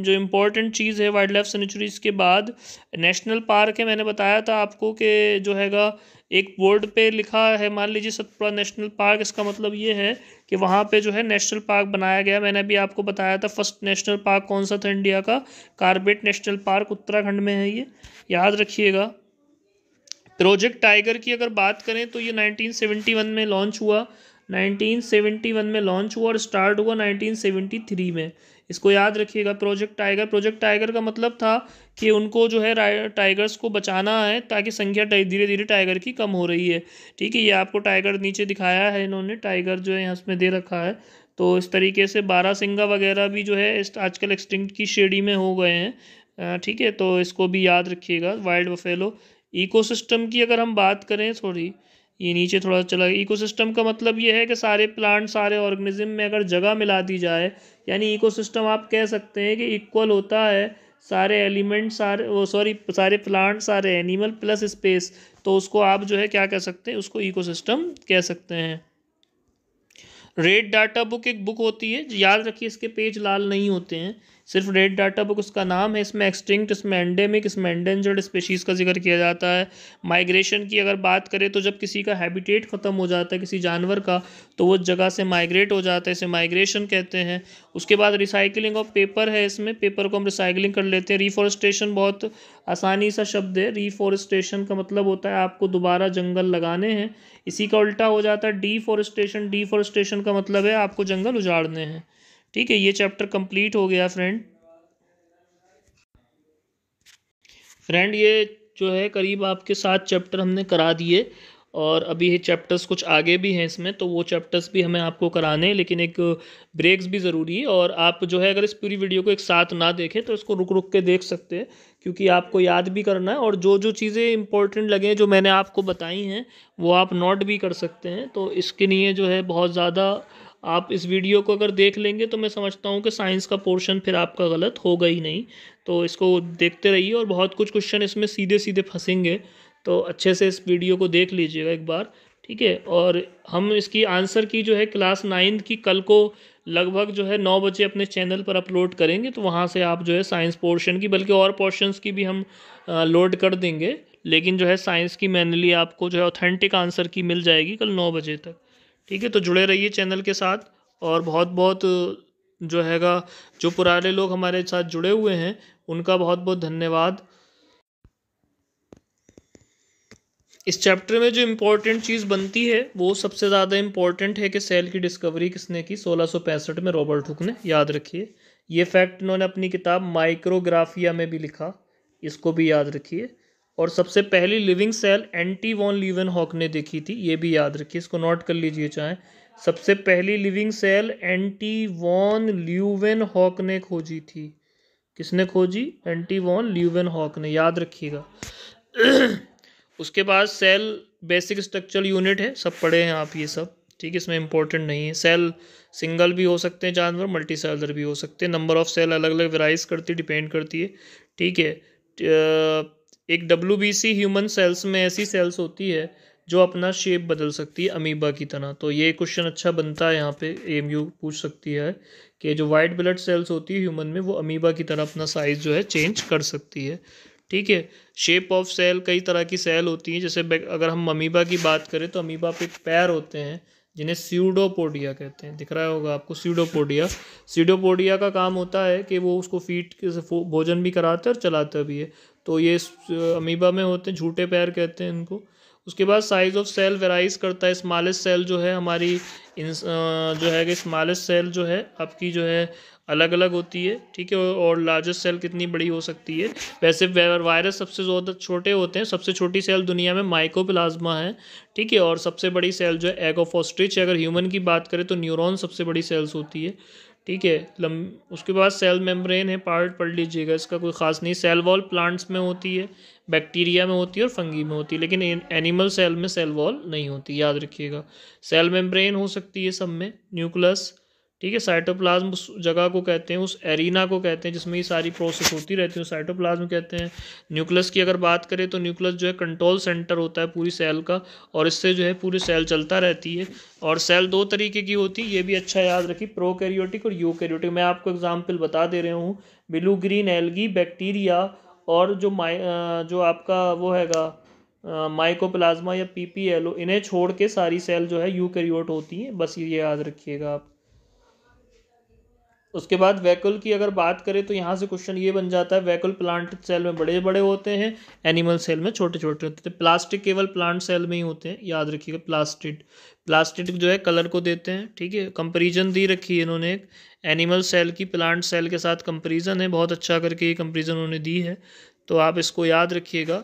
जो इम्पोर्टेंट चीज़ है वाइल्ड लाइफ सेनेचरीज़ के बाद नेशनल पार्क है, मैंने बताया था आपको कि जो हैगा एक बोर्ड पे लिखा है, मान लीजिए सतपुड़ा नेशनल पार्क, इसका मतलब ये है कि वहाँ पे जो है नेशनल पार्क बनाया गया। मैंने अभी आपको बताया था फ़र्स्ट नेशनल पार्क कौन सा था इंडिया का? कार्बेट नेशनल पार्क, उत्तराखंड में है ये। याद रखिएगा। प्रोजेक्ट टाइगर की अगर बात करें तो ये 1971 में लॉन्च हुआ। 1971 में लॉन्च हुआ और स्टार्ट हुआ 1973 में। इसको याद रखिएगा प्रोजेक्ट टाइगर प्रोजेक्ट टाइगर का मतलब था कि उनको जो है टाइगर्स को बचाना है ताकि संख्या धीरे धीरे टाइगर की कम हो रही है। ठीक है, ये आपको टाइगर नीचे दिखाया है इन्होंने। टाइगर जो है यहाँ इसमें दे रखा है। तो इस तरीके से बारह सिंगा वगैरह भी जो है आजकल एक्सटिंक्ट की श्रेणी में हो गए हैं। ठीक है तो इसको भी याद रखिएगा। वाइल्ड बफेलो इकोसिस्टम की अगर हम बात करें थोड़ी ये नीचे थोड़ा चला इकोसिस्टम का मतलब ये है कि सारे प्लांट सारे ऑर्गेनिज्म में अगर जगह मिला दी जाए, यानी इकोसिस्टम आप कह सकते हैं कि इक्वल होता है सारे एलिमेंट सारे, वो सॉरी सारे प्लांट सारे एनिमल प्लस स्पेस तो उसको आप जो है क्या कह सकते हैं, उसको इकोसिस्टम कह सकते हैं। रेड डाटा बुक एक बुक होती है, याद रखिए इसके पेज लाल नहीं होते हैं। सिर्फ़ रेड डाटा बुक उसका नाम है, इसमें एक्सटिंक्ट इसमें एंडेमिक इसमें एंडेंजर्ड स्पेशीज़ का ज़िक्र किया जाता है। माइग्रेशन की अगर बात करें तो जब किसी का हैबिटेट ख़त्म हो जाता है, किसी जानवर का तो वो जगह से माइग्रेट हो जाता है, इसे माइग्रेशन कहते हैं। उसके बाद रिसाइकलिंग ऑफ़ पेपर है इसमें पेपर को हम रिसाइकलिंग कर लेते हैं। रिफॉरेस्टेशन बहुत आसानी सा शब्द है। रिफॉरेस्टेशन का मतलब होता है आपको दोबारा जंगल लगाने हैं। इसी का उल्टा हो जाता है। डीफॉरेस्टेशन डीफॉरेस्टेशन का मतलब है आपको जंगल उजाड़ने हैं। ठीक है, ये चैप्टर कंप्लीट हो गया फ्रेंड फ्रेंड ये जो है करीब आपके सात चैप्टर हमने करा दिए और अभी ये चैप्टर्स कुछ आगे भी हैं इसमें तो वो चैप्टर्स भी हमें आपको कराने हैं, लेकिन एक ब्रेक्स भी ज़रूरी है और आप जो है अगर इस पूरी वीडियो को एक साथ ना देखें तो इसको रुक रुक के देख सकते हैं, क्योंकि आपको याद भी करना है और जो जो चीज़ें इंपॉर्टेंट लगे जो मैंने आपको बताई हैं, वो आप नोट भी कर सकते हैं तो इसके लिए जो है बहुत ज़्यादा आप इस वीडियो को अगर देख लेंगे तो मैं समझता हूँ कि साइंस का पोर्शन फिर आपका गलत होगा ही नहीं। तो इसको देखते रहिए और बहुत कुछ क्वेश्चन इसमें सीधे सीधे फंसेंगे। तो अच्छे से इस वीडियो को देख लीजिएगा एक बार, ठीक है? और हम इसकी आंसर की जो है क्लास नाइन्थ की कल को लगभग जो है नौ बजे अपने चैनल पर अपलोड करेंगे तो वहाँ से आप जो है साइंस पोर्शन की, बल्कि और पोर्शंस की भी हम लोड कर देंगे। लेकिन जो है साइंस की मैनली आपको जो है ऑथेंटिक आंसर की मिल जाएगी कल नौ बजे तक। ठीक है तो जुड़े रहिए चैनल के साथ और बहुत बहुत जो हैगा, जो पुराने लोग हमारे साथ जुड़े हुए हैं, उनका बहुत बहुत धन्यवाद। इस चैप्टर में जो इम्पोर्टेंट चीज़ बनती है, वो सबसे ज़्यादा इम्पोर्टेंट है कि सेल की डिस्कवरी किसने की? सोलह में रॉबर्ट हुक ने, याद रखिए। ये फैक्ट इन्होंने अपनी किताब माइक्रोग्राफिया में भी लिखा, इसको भी याद रखिए। और सबसे पहली living cell Antonie van Leeuwenhoek ने देखी थी, ये भी याद रखिए, इसको नोट कर लीजिए चाहे। सबसे पहली living cell Antonie van Leeuwenhoek ने खोजी थी। किसने खोजी? एंटी वॉन ल्यूवेन हॉक ने, याद रखिएगा। उसके बाद सेल बेसिक स्ट्रक्चरल यूनिट है, सब पढ़े हैं आप ये सब, ठीक है इसमें इंपॉर्टेंट नहीं है। सेल सिंगल भी हो सकते हैं, जानवर मल्टी सेलर भी हो सकते हैं। नंबर ऑफ़ सेल अलग अलग वेराइज करती, डिपेंड करती है, ठीक है। एक W B C human cells में ऐसी सेल्स होती है जो अपना शेप बदल सकती है अमीबा की तरह। तो ये क्वेश्चन अच्छा बनता है यहाँ पे एम यू पूछ सकती है कि जो वाइट ब्लड सेल्स होती है ह्यूमन में, वो अमीबा की तरह अपना साइज़ जो है चेंज कर सकती है। ठीक है? शेप ऑफ़ सेल कई तरह की सेल होती हैं। जैसे अगर हम अमीबा की बात करें तो अमीबा पे पैर होते हैं, जिन्हें सीडोपोडिया कहते हैं। दिख रहा होगा आपको सीडोपोडिया सीडोपोडिया का काम होता है कि वो उसको फीट भोजन भी कराता है और चलाता भी है। तो ये अमीबा में होते हैं, झूठे पैर कहते हैं इनको। उसके बाद साइज़ ऑफ़ सेल वेराइज करता है। स्मॉलेस्ट सेल जो है, हमारी इन जो है, कि स्मॉलेस्ट सेल जो है, आपकी जो है अलग अलग होती है, ठीक है, और लार्जेस्ट सेल कितनी बड़ी हो सकती है। वैसे वायरस सबसे ज़्यादा छोटे होते हैं। सबसे छोटी सेल दुनिया में माइकोप्लाज्मा है, ठीक है, और सबसे बड़ी सेल जो है एग ऑफ़ ऑस्ट्रिच अगर ह्यूमन की बात करें तो न्यूरॉन सबसे बड़ी सेल्स होती है। ठीक है, लम, उसके बाद सेल मेम्ब्रेन है पार्ट पढ़ लीजिएगा, इसका कोई ख़ास नहीं सेल वॉल प्लांट्स में होती है बैक्टीरिया में होती है और फंगी में होती है, लेकिन एनिमल सेल में सेल वॉल नहीं होती, याद रखिएगा। सेल मेम्ब्रेन हो सकती है सब में न्यूक्लस ठीक है साइटोप्लाज्म उस जगह को कहते हैं, उस एरिना को कहते हैं, जिसमें ये सारी प्रोसेस होती रहती है साइटोप्लाज्म कहते हैं। न्यूक्लियस की अगर बात करें तो न्यूक्लियस जो है कंट्रोल सेंटर होता है पूरी सेल का, और इससे जो है पूरी सेल चलता रहती है। और सेल दो तरीके की होती है, ये भी अच्छा याद रखिए प्रोकैरियोटिक और यूकैरियोटिक मैं आपको एग्ज़ाम्पल बता दे रहा हूँ ब्लू ग्रीन एलगी बैक्टीरिया और जो माइ जो आपका वो हैगा माइकोप्लाज्मा या पी पी एल इन्हें छोड़ के सारी सेल जो है यूकैरियोट होती हैं। बस ये याद रखिएगा आप। उसके बाद वैकुल की अगर बात करें तो यहाँ से क्वेश्चन ये बन जाता है, वैकुल प्लांट सेल में बड़े बड़े होते हैं एनिमल सेल में छोटे छोटे होते हैं। प्लास्टिक केवल प्लांट सेल में ही होते हैं, याद रखिएगा प्लास्टिक प्लास्टिक जो है कलर को देते हैं, ठीक है? कंपेरिजन दी रखी है इन्होंने एक। एनिमल सेल की प्लांट सेल के साथ कंपेरिजन है, बहुत अच्छा करके ये कंपेरिजन उन्होंने दी है। तो आप इसको याद रखिएगा।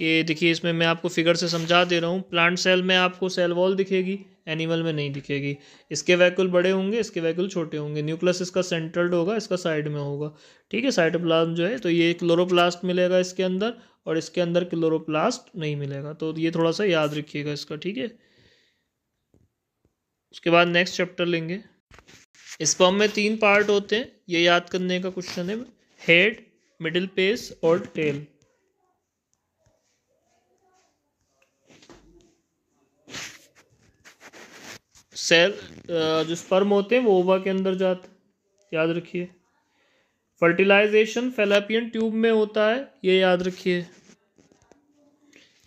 कि देखिए इसमें मैं आपको फिगर से समझा दे रहा हूँ। प्लांट सेल में आपको सेल वॉल दिखेगी एनिमल में नहीं दिखेगी। इसके वैकुल बड़े होंगे, इसके वैकुल छोटे होंगे। न्यूक्लियस इसका सेंट्रल्ड होगा, इसका साइड में होगा। ठीक है साइटोप्लाज्म जो है तो ये क्लोरोप्लास्ट मिलेगा इसके अंदर और इसके अंदर क्लोरोप्लास्ट नहीं मिलेगा। तो ये थोड़ा सा याद रखिएगा इसका, ठीक है? उसके बाद नेक्स्ट चैप्टर लेंगे। स्पर्म में तीन पार्ट होते हैं। ये याद करने का क्वेश्चन है। हेड मिडिल पेस और टेल सेल जो स्पर्म होते हैं, वो ओवा के अंदर जाते याद रखिए। फर्टिलाइजेशन फेलापियन ट्यूब में होता है, ये याद रखिए।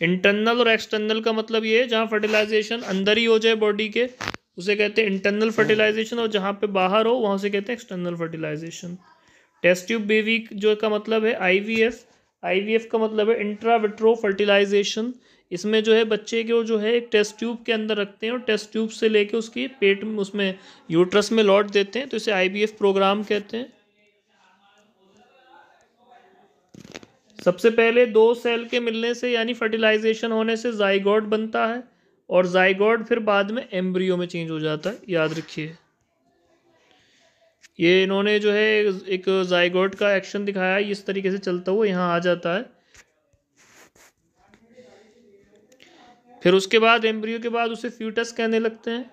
इंटरनल और एक्सटर्नल का मतलब ये है, जहाँ फर्टिलाइजेशन अंदर ही हो जाए बॉडी के, उसे कहते हैं इंटरनल फर्टिलाइजेशन और जहाँ पे बाहर हो, वहाँ से कहते हैं external fertilisation test tube baby जो का मतलब है आईवीएफ आईवीएफ का मतलब है इंट्राविट्रो फर्टिलाइजेशन इसमें जो है बच्चे को जो है एक टेस्ट ट्यूब के अंदर रखते हैं और टेस्ट ट्यूब से लेके उसकी पेट में, उसमें यूट्रस में लौट देते हैं तो इसे आईवीएफ प्रोग्राम कहते हैं। सबसे पहले दो सेल के मिलने से, यानी फर्टिलाइजेशन होने से जाइगोड बनता है और जाइगोड फिर बाद में एम्ब्रियो में चेंज हो जाता है। याद रखिए। ये इन्होंने जो है एक जाइगोड का एक्शन दिखाया, इस तरीके से चलता हुआ यहाँ आ जाता है। फिर उसके बाद एम्ब्रियो के बाद उसे फ्यूटस कहने लगते हैं।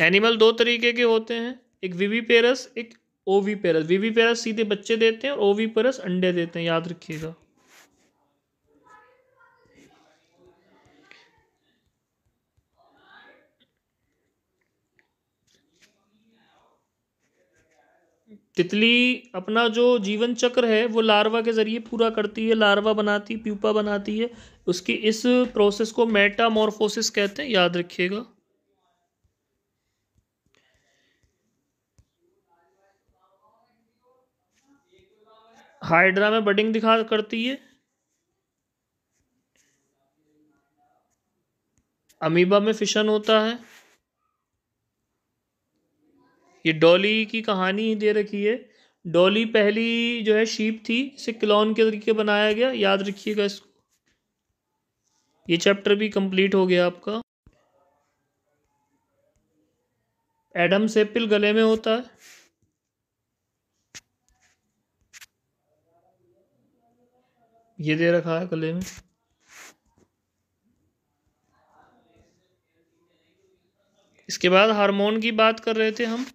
एनिमल दो तरीके के होते हैं, एक विवीपेरस, एक ओवी पेरस विवी पेरस सीधे बच्चे देते हैं और ओवी पेरस अंडे देते हैं, याद रखिएगा। तितली अपना जो जीवन चक्र है, वो लार्वा के ज़रिए पूरा करती है, लार्वा बनाती, प्यूपा बनाती है। उसकी इस प्रोसेस को मेटामॉर्फोसिस कहते हैं, याद रखिएगा। हाइड्रा में बडिंग दिखा करती है। अमीबा में फिशन होता है। ये डॉली की कहानी ही दे रखी है। डॉली पहली जो है शीप थी, इसे क्लोन के तरीके बनाया गया। याद रखिएगा इसको। ये चैप्टर भी कंप्लीट हो गया आपका। एडम सेपिल गले में होता है। ये दे रखा है गले में। इसके बाद हार्मोन की बात कर रहे थे हम।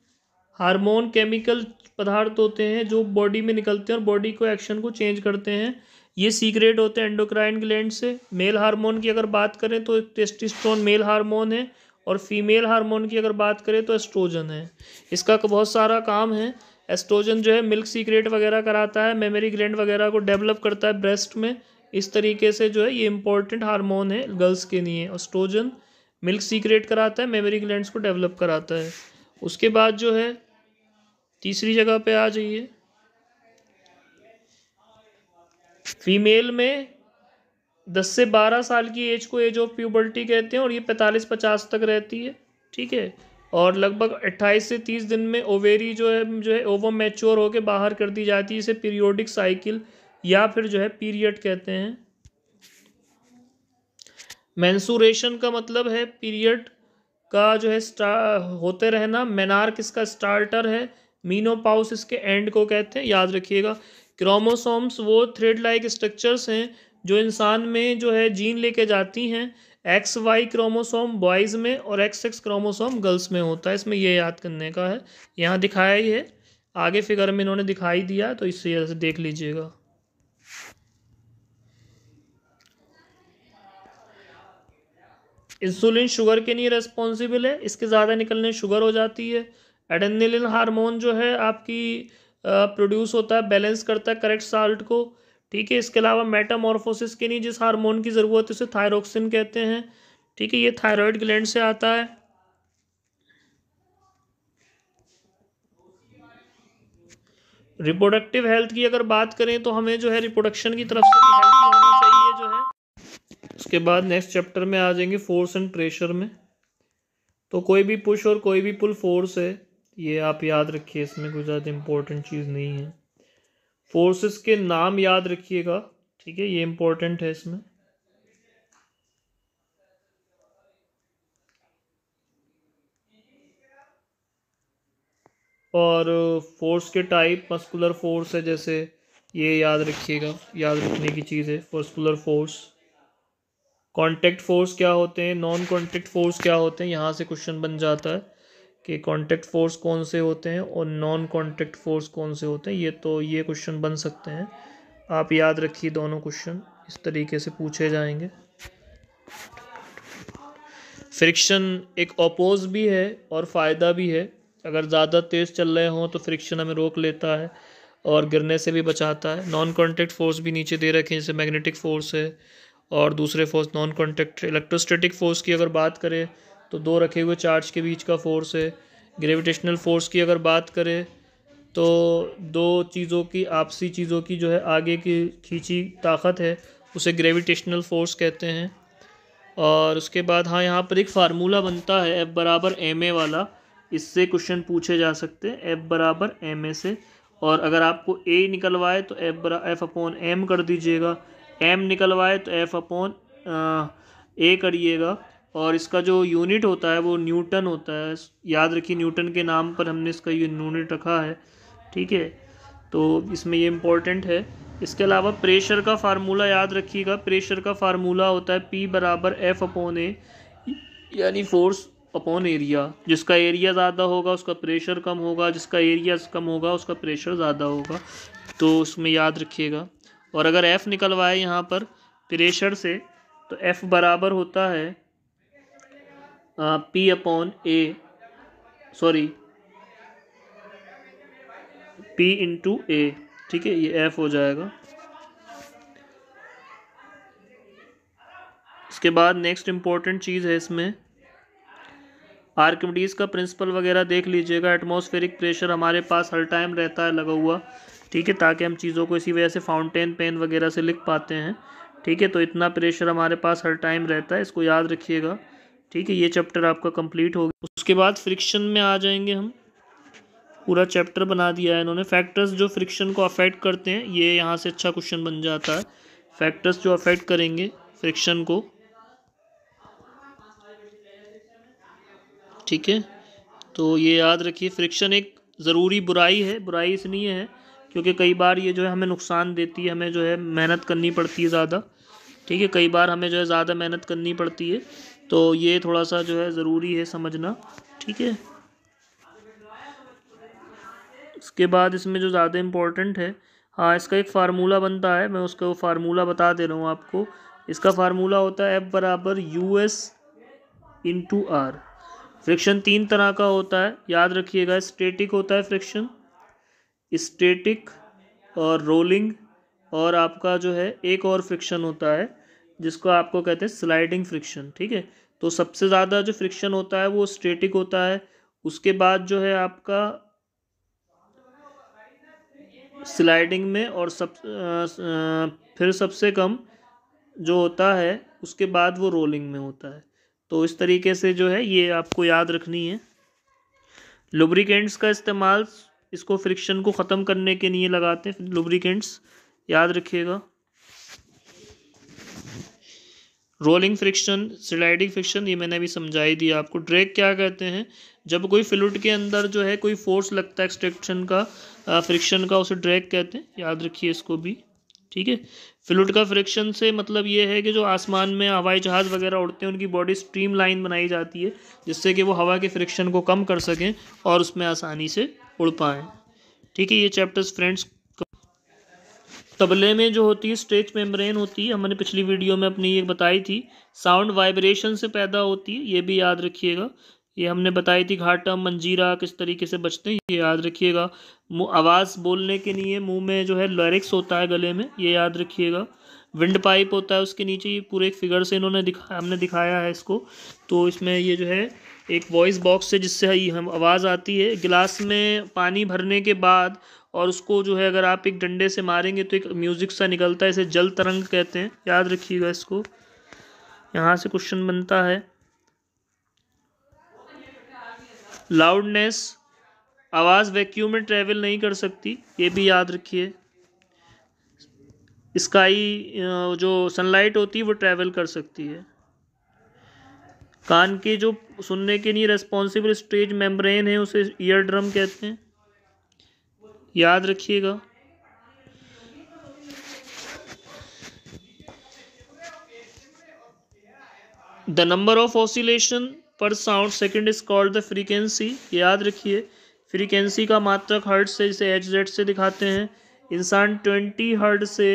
हार्मोन केमिकल पदार्थ होते हैं जो बॉडी में निकलते हैं और बॉडी को एक्शन को चेंज करते हैं। ये सीक्रेट होते हैं एंडोक्राइन ग्लैंड से। मेल हार्मोन की अगर बात करें तो टेस्टिस्ट्रोन मेल हार्मोन है और फीमेल हार्मोन की अगर बात करें तो एस्ट्रोजन है। इसका बहुत सारा काम है। एस्ट्रोजन जो है मिल्क सीक्रेट वगैरह कराता है मेमोरी ग्लैंड वगैरह को डेवलप करता है ब्रेस्ट में। इस तरीके से जो है ये इंपॉर्टेंट हार्मोन है गर्ल्स के लिए। एस्ट्रोजन मिल्क सीक्रेट कराता है मेमोरी ग्लैंड्स को डेवलप कराता है। उसके बाद जो है तीसरी जगह पे आ जाइए। फीमेल में दस से बारह साल की एज को एज ऑफ़ प्यूबर्टी कहते हैं और ये पैंतालीस पचास तक रहती है, ठीक है? और लगभग अट्ठाईस से तीस दिन में ओवेरी जो है जो है ओवो मैच्योर होकर बाहर कर दी जाती है, इसे पीरियोडिक साइकिल या फिर जो है पीरियड कहते हैं। मैंसूरेशन का मतलब है पीरियड का जो है होते रहना, मेनार्क इसका स्टार्टर है मीनोपाउस इसके एंड को कहते हैं, याद रखिएगा। क्रोमोसोम्स वो थ्रेड लाइक स्ट्रक्चर्स हैं जो इंसान में जो है जीन लेके जाती हैं एक्स वाई क्रोमोसोम बॉयज़ में और एक्स एक्स क्रोमोसोम गर्ल्स में होता है। इसमें ये याद करने का है। यहाँ दिखाया ही है। आगे फिगर में इन्होंने दिखाई दिया तो इससे देख लीजिएगा। इंसुलिन शुगर के लिए रेस्पॉन्सिबल है। इसके ज़्यादा निकलने शुगर हो जाती है। एडेनिलिन हार्मोन जो है आपकी प्रोड्यूस होता है बैलेंस करता है करेक्ट साल्ट को। ठीक है, इसके अलावा मेटामॉर्फोसिस के लिए जिस हार्मोन की ज़रूरत है उसे थायरोक्सिन कहते हैं। ठीक है, ये थायराइड ग्लैंड से आता है। रिप्रोडक्टिव हेल्थ की अगर बात करें तो हमें जो है रिप्रोडक्शन की तरफ़ से भी हेल्थी होना चाहिए जो है। उसके बाद नेक्स्ट चैप्टर में आ जाएँगे फोर्स एंड प्रेशर में। तो कोई भी पुश और कोई भी पुल फोर्स है ये आप याद रखिए, इसमें कोई ज़्यादा इम्पोर्टेंट चीज़ नहीं है। फोर्सेस के नाम याद रखिएगा, ठीक है? ये इम्पोर्टेंट है इसमें। और फोर्स के टाइप मस्कुलर फोर्स है जैसे, ये याद रखिएगा, याद रखने की चीज़ है मस्कुलर फोर्स कांटेक्ट फोर्स क्या होते हैं? नॉन कांटेक्ट फोर्स क्या होते हैं? यहाँ से क्वेश्चन बन जाता है। कि कांटेक्ट फोर्स कौन से होते हैं और नॉन कांटेक्ट फोर्स कौन से होते हैं, ये तो ये क्वेश्चन बन सकते हैं। आप याद रखिए दोनों क्वेश्चन इस तरीके से पूछे जाएँगे। फ्रिक्शन एक अपोज भी है और फ़ायदा भी है। अगर ज़्यादा तेज़ चल रहे हों तो फ्रिक्शन हमें रोक लेता है और गिरने से भी बचाता है। नॉन कॉन्टेक्ट फोर्स भी नीचे दे रखे हैं जैसे मैग्नेटिक फोर्स है और दूसरे force non contact electrostatic force की अगर बात करें तो दो रखे हुए चार्ज के बीच का फोर्स है। ग्रेविटेशनल फोर्स की अगर बात करें तो दो चीज़ों की, आपसी चीज़ों की जो है आगे की खींची ताकत है, उसे ग्रेविटेशनल फोर्स कहते हैं। और उसके बाद हाँ यहाँ पर एक फार्मूला बनता है एफ़ बराबर एम ए वाला। इससे क्वेश्चन पूछे जा सकते हैं एफ़ बराबर एम ए से। और अगर आपको ए निकलवाए तो एफ़ बरा एफ़ अपॉन एम कर दीजिएगा। एम निकलवाए तो एफ़ अपॉन ए करिएगा। और इसका जो यूनिट होता है वो न्यूटन होता है। याद रखिए, न्यूटन के नाम पर हमने इसका यूनिट रखा है, ठीक है? तो इसमें ये इम्पोर्टेंट है। इसके अलावा प्रेशर का फार्मूला याद रखिएगा। प्रेशर का फार्मूला होता है पी बराबर एफ़ अपॉन ए यानी फोर्स अपॉन एरिया जिसका एरिया ज़्यादा होगा, उसका प्रेशर कम होगा। जिसका एरिया कम होगा, उसका प्रेशर ज़्यादा होगा। तो उसमें याद रखिएगा। और अगर एफ़ निकलवाए यहाँ पर प्रेशर से तो एफ़ बराबर होता है P upon A sorry P into A ठीक है, ये एफ़ हो जाएगा। इसके बाद नेक्स्ट इंपॉर्टेंट चीज़ है इसमें। आर्किमिडीज का प्रिंसिपल वगैरह देख लीजिएगा। एटमॉस्फेरिक प्रेशर हमारे पास हर टाइम रहता है, लगा हुआ, ठीक है, ताकि हम चीज़ों को इसी वजह से फाउंटेन पेन वगैरह से लिख पाते हैं, ठीक है तो इतना प्रेशर हमारे पास हर टाइम रहता है, इसको याद रखिएगा। ठीक है, ये चैप्टर आपका कंप्लीट हो गया। उसके बाद फ्रिक्शन में आ जाएँगे हम। पूरा चैप्टर बना दिया है इन्होंने। फैक्टर्स जो फ्रिक्शन को अफेक्ट करते हैं, ये यहाँ से अच्छा क्वेश्चन बन जाता है। फैक्टर्स जो अफेक्ट करेंगे फ्रिक्शन को, ठीक है? तो ये याद रखिए फ्रिक्शन एक ज़रूरी बुराई है। बुराई इसलिए है क्योंकि कई बार ये जो है हमें नुकसान देती है, हमें जो है मेहनत करनी पड़ती है ज़्यादा। ठीक है, कई बार हमें जो है ज़्यादा मेहनत करनी पड़ती है। तो ये थोड़ा सा जो है ज़रूरी है समझना, ठीक है? इसके बाद इसमें जो ज़्यादा इम्पोर्टेंट है हाँ इसका एक फार्मूला बनता है, मैं उसका वो फार्मूला बता दे रहा हूँ आपको। इसका फार्मूला होता है एफ़ बराबर U S into R friction तीन तरह का होता है, याद रखिएगा स्टेटिक होता है फ्रिक्शन स्टेटिक और रोलिंग और आपका जो है एक और फ्रिक्शन होता है। जिसको आपको कहते हैं स्लाइडिंग फ्रिक्शन ठीक है? तो सबसे ज़्यादा जो फ्रिक्शन होता है वो स्टेटिक होता है। उसके बाद जो है आपका स्लाइडिंग में और सब फिर सबसे कम जो होता है, उसके बाद वो रोलिंग में होता है। तो इस तरीके से जो है ये आपको याद रखनी है। लुब्रिकेंट्स का इस्तेमाल इसको फ्रिक्शन को ख़त्म करने के लिए लगाते हैं। लुब्रिकेंट्स याद रखिएगा। रोलिंग फ्रिक्शन, स्लाइडिंग फ्रिक्शन, ये मैंने अभी समझा ही दिया आपको। ड्रैग क्या कहते हैं? जब कोई फ्लूड के अंदर जो है कोई फोर्स लगता है एक्सट्रेक्शन का फ्रिक्शन का, उसे ड्रैग कहते हैं। याद रखिए इसको भी, ठीक है? फ्लूड का फ्रिक्शन से मतलब ये है कि जो आसमान में हवाई जहाज़ वगैरह उड़ते हैं, उनकी बॉडी स्ट्रीम लाइन बनाई जाती है, जिससे कि वो हवा के फ्रिक्शन को कम कर सकें और उसमें आसानी से उड़ पाएँ। ठीक है, ये चैप्टर्स फ्रेंड्स तबले में जो होती है स्ट्रेच मेम्ब्रेन होती है, हमने पिछली वीडियो में अपनी ये बताई थी। साउंड वाइब्रेशन से पैदा होती है, ये भी याद रखिएगा। ये हमने बताई थी घाटा, मंजीरा किस तरीके से बचते हैं, ये याद रखिएगा। आवाज़ बोलने के लिए मुँह में जो है लॉरिक्स होता है गले में, ये याद रखिएगा। विंड पाइप होता है उसके नीचे, ये पूरे एक फिगर से इन्होंने दिखा, हमने दिखाया है इसको। तो इसमें ये जो है एक वॉइस बॉक्स है, जिससे हम आवाज़ आती है। गिलास में पानी भरने के बाद और उसको जो है अगर आप एक डंडे से मारेंगे तो एक म्यूज़िक सा निकलता है, इसे जल तरंग कहते हैं। याद रखिएगा इसको। यहाँ से क्वेश्चन बनता है। लाउडनेस आवाज़ वैक्यूम में ट्रेवल नहीं कर सकती, ये भी याद रखिए। स्काई जो सनलाइट होती है, वो ट्रैवल कर सकती है। कान के जो सुनने के लिए रेस्पॉन्सिबल स्टेज मेम्ब्रेन है, उसे ईयर ड्रम कहते हैं। याद रखिएगा। The number of oscillation per sound second is called the frequency याद रखिए फ्रीक्वेंसी का मात्रक हर्ट से जिसे एच जेड से दिखाते हैं। इंसान ट्वेंटी हर्ट से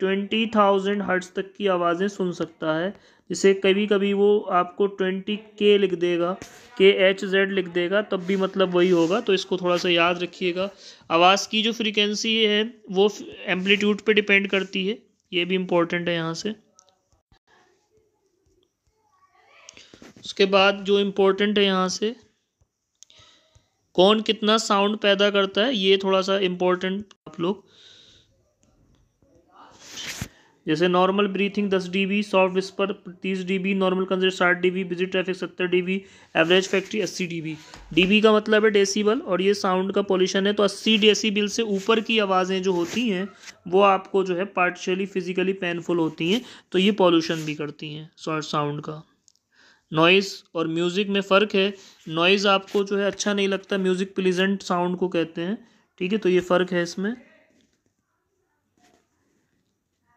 ट्वेंटी थाउज़ेंड हर्ट्स तक की आवाज़ें सुन सकता है। जिसे कभी कभी वो आपको ट्वेंटी के लिख देगा, के एच जेड लिख देगा, तब भी मतलब वही होगा। तो इसको थोड़ा सा याद रखिएगा। आवाज़ की जो फ्रीक्वेंसी है, वो एम्पलीट्यूड पे डिपेंड करती है। ये भी इम्पोर्टेंट है यहाँ से। उसके बाद जो इम्पोर्टेंट है यहाँ से, कौन कितना साउंड पैदा करता है, ये थोड़ा सा इम्पोर्टेंट आप लोग जैसे नॉर्मल ब्रीथिंग दस डी बी सॉफ्ट विस्पर तीस डी बी नॉर्मल कंजर साठ डी बी बिज़ी ट्रैफ़िक सत्तर डी बी एवरेज फैक्ट्री अस्सी डी बी डी बी का मतलब है डेसीबल और ये साउंड का पॉल्यूशन है तो अस्सी डेसीबल से ऊपर की आवाज़ें जो होती हैं, वो आपको जो है पार्टिशली फिजिकली पेनफुल होती हैं तो ये पॉल्यूशन भी करती हैं साउंड का. नॉइज़ और म्यूज़िक में फ़र्क है। नॉइज़ आपको जो है अच्छा नहीं लगता म्यूज़िक प्लीजेंट साउंड को कहते हैं, ठीक है तो ये फ़र्क है इसमें।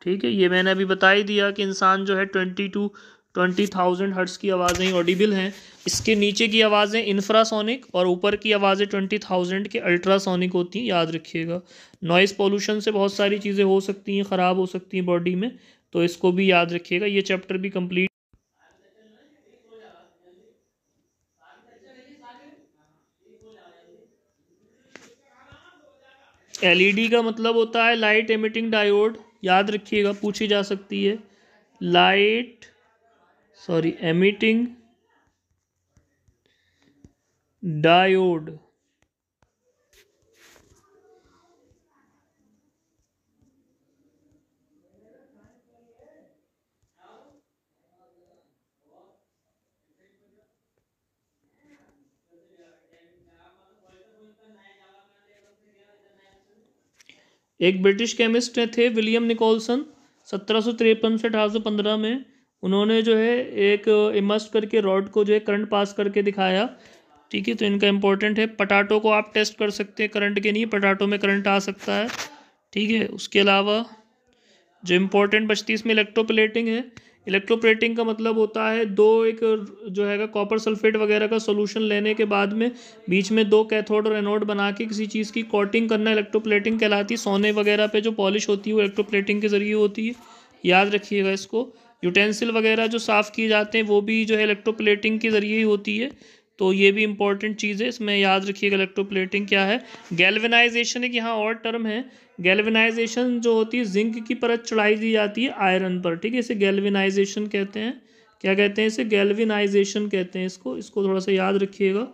ठीक है, ये मैंने अभी बता ही दिया कि इंसान जो है twenty to, twenty thousand hertz की आवाज़ें ऑडिबल हैं। इसके नीचे की आवाज़ें इंफ्रासोनिक और ऊपर की आवाज़ें ट्वेंटी थाउज़ेंड के अल्ट्रासोनिक होती हैं, याद रखिएगा। नॉइज़ पोल्यूशन से बहुत सारी चीज़ें हो सकती हैं, ख़राब हो सकती हैं बॉडी में तो इसको भी याद रखिएगा। ये चैप्टर भी कंप्लीट एलईडी का मतलब होता है लाइट एमिटिंग डायोड। याद रखिएगा पूछी जा सकती है। लाइट सॉरी एमिटिंग डायोड एक ब्रिटिश केमिस्ट थे, विलियम निकोलसन, सत्रह सौ तिरपन से अठारह सौ पंद्रह में। उन्होंने जो है, एक इमस्ट करके रॉड को जो है करंट पास करके दिखाया। ठीक है तो इनका इम्पोर्टेंट है, पटाटो को आप टेस्ट कर सकते हैं करंट के नहीं, पटाटो में करंट आ सकता है। ठीक है, उसके अलावा जो इम्पोर्टेंट बचती इसमें इलेक्ट्रोप्लेटिंग है इलेक्ट्रोप्लेटिंग का मतलब होता है दो एक जो है कॉपर सल्फेट वगैरह का सोल्यूशन लेने के बाद में बीच में दो कैथोड और एनोड बना के किसी चीज़ की कोटिंग करना इलेक्ट्रोप्लेटिंग कहलाती है सोने वगैरह पे जो पॉलिश होती है वो इलेक्ट्रोप्लेटिंग के ज़रिए होती है। याद रखिएगा इसको। यूटेंसिल वगैरह जो साफ़ किए जाते हैं वो भी जो है इलेक्ट्रोप्लेटिंग के ज़रिए ही होती है। तो ये भी इंपॉर्टेंट चीज़ है। इसमें याद रखिएगा इलेक्ट्रोप्लेटिंग क्या है। गैल्वेनाइजेशन एक यहाँ और टर्म है। गैल्वेनाइजेशन जो होती है, जिंक की परत चढ़ाई दी जाती है आयरन पर, ठीक है? इसे गैल्वेनाइजेशन कहते हैं। क्या कहते हैं इसे? गैल्वेनाइजेशन कहते हैं इसको। इसको थोड़ा सा याद रखिएगा।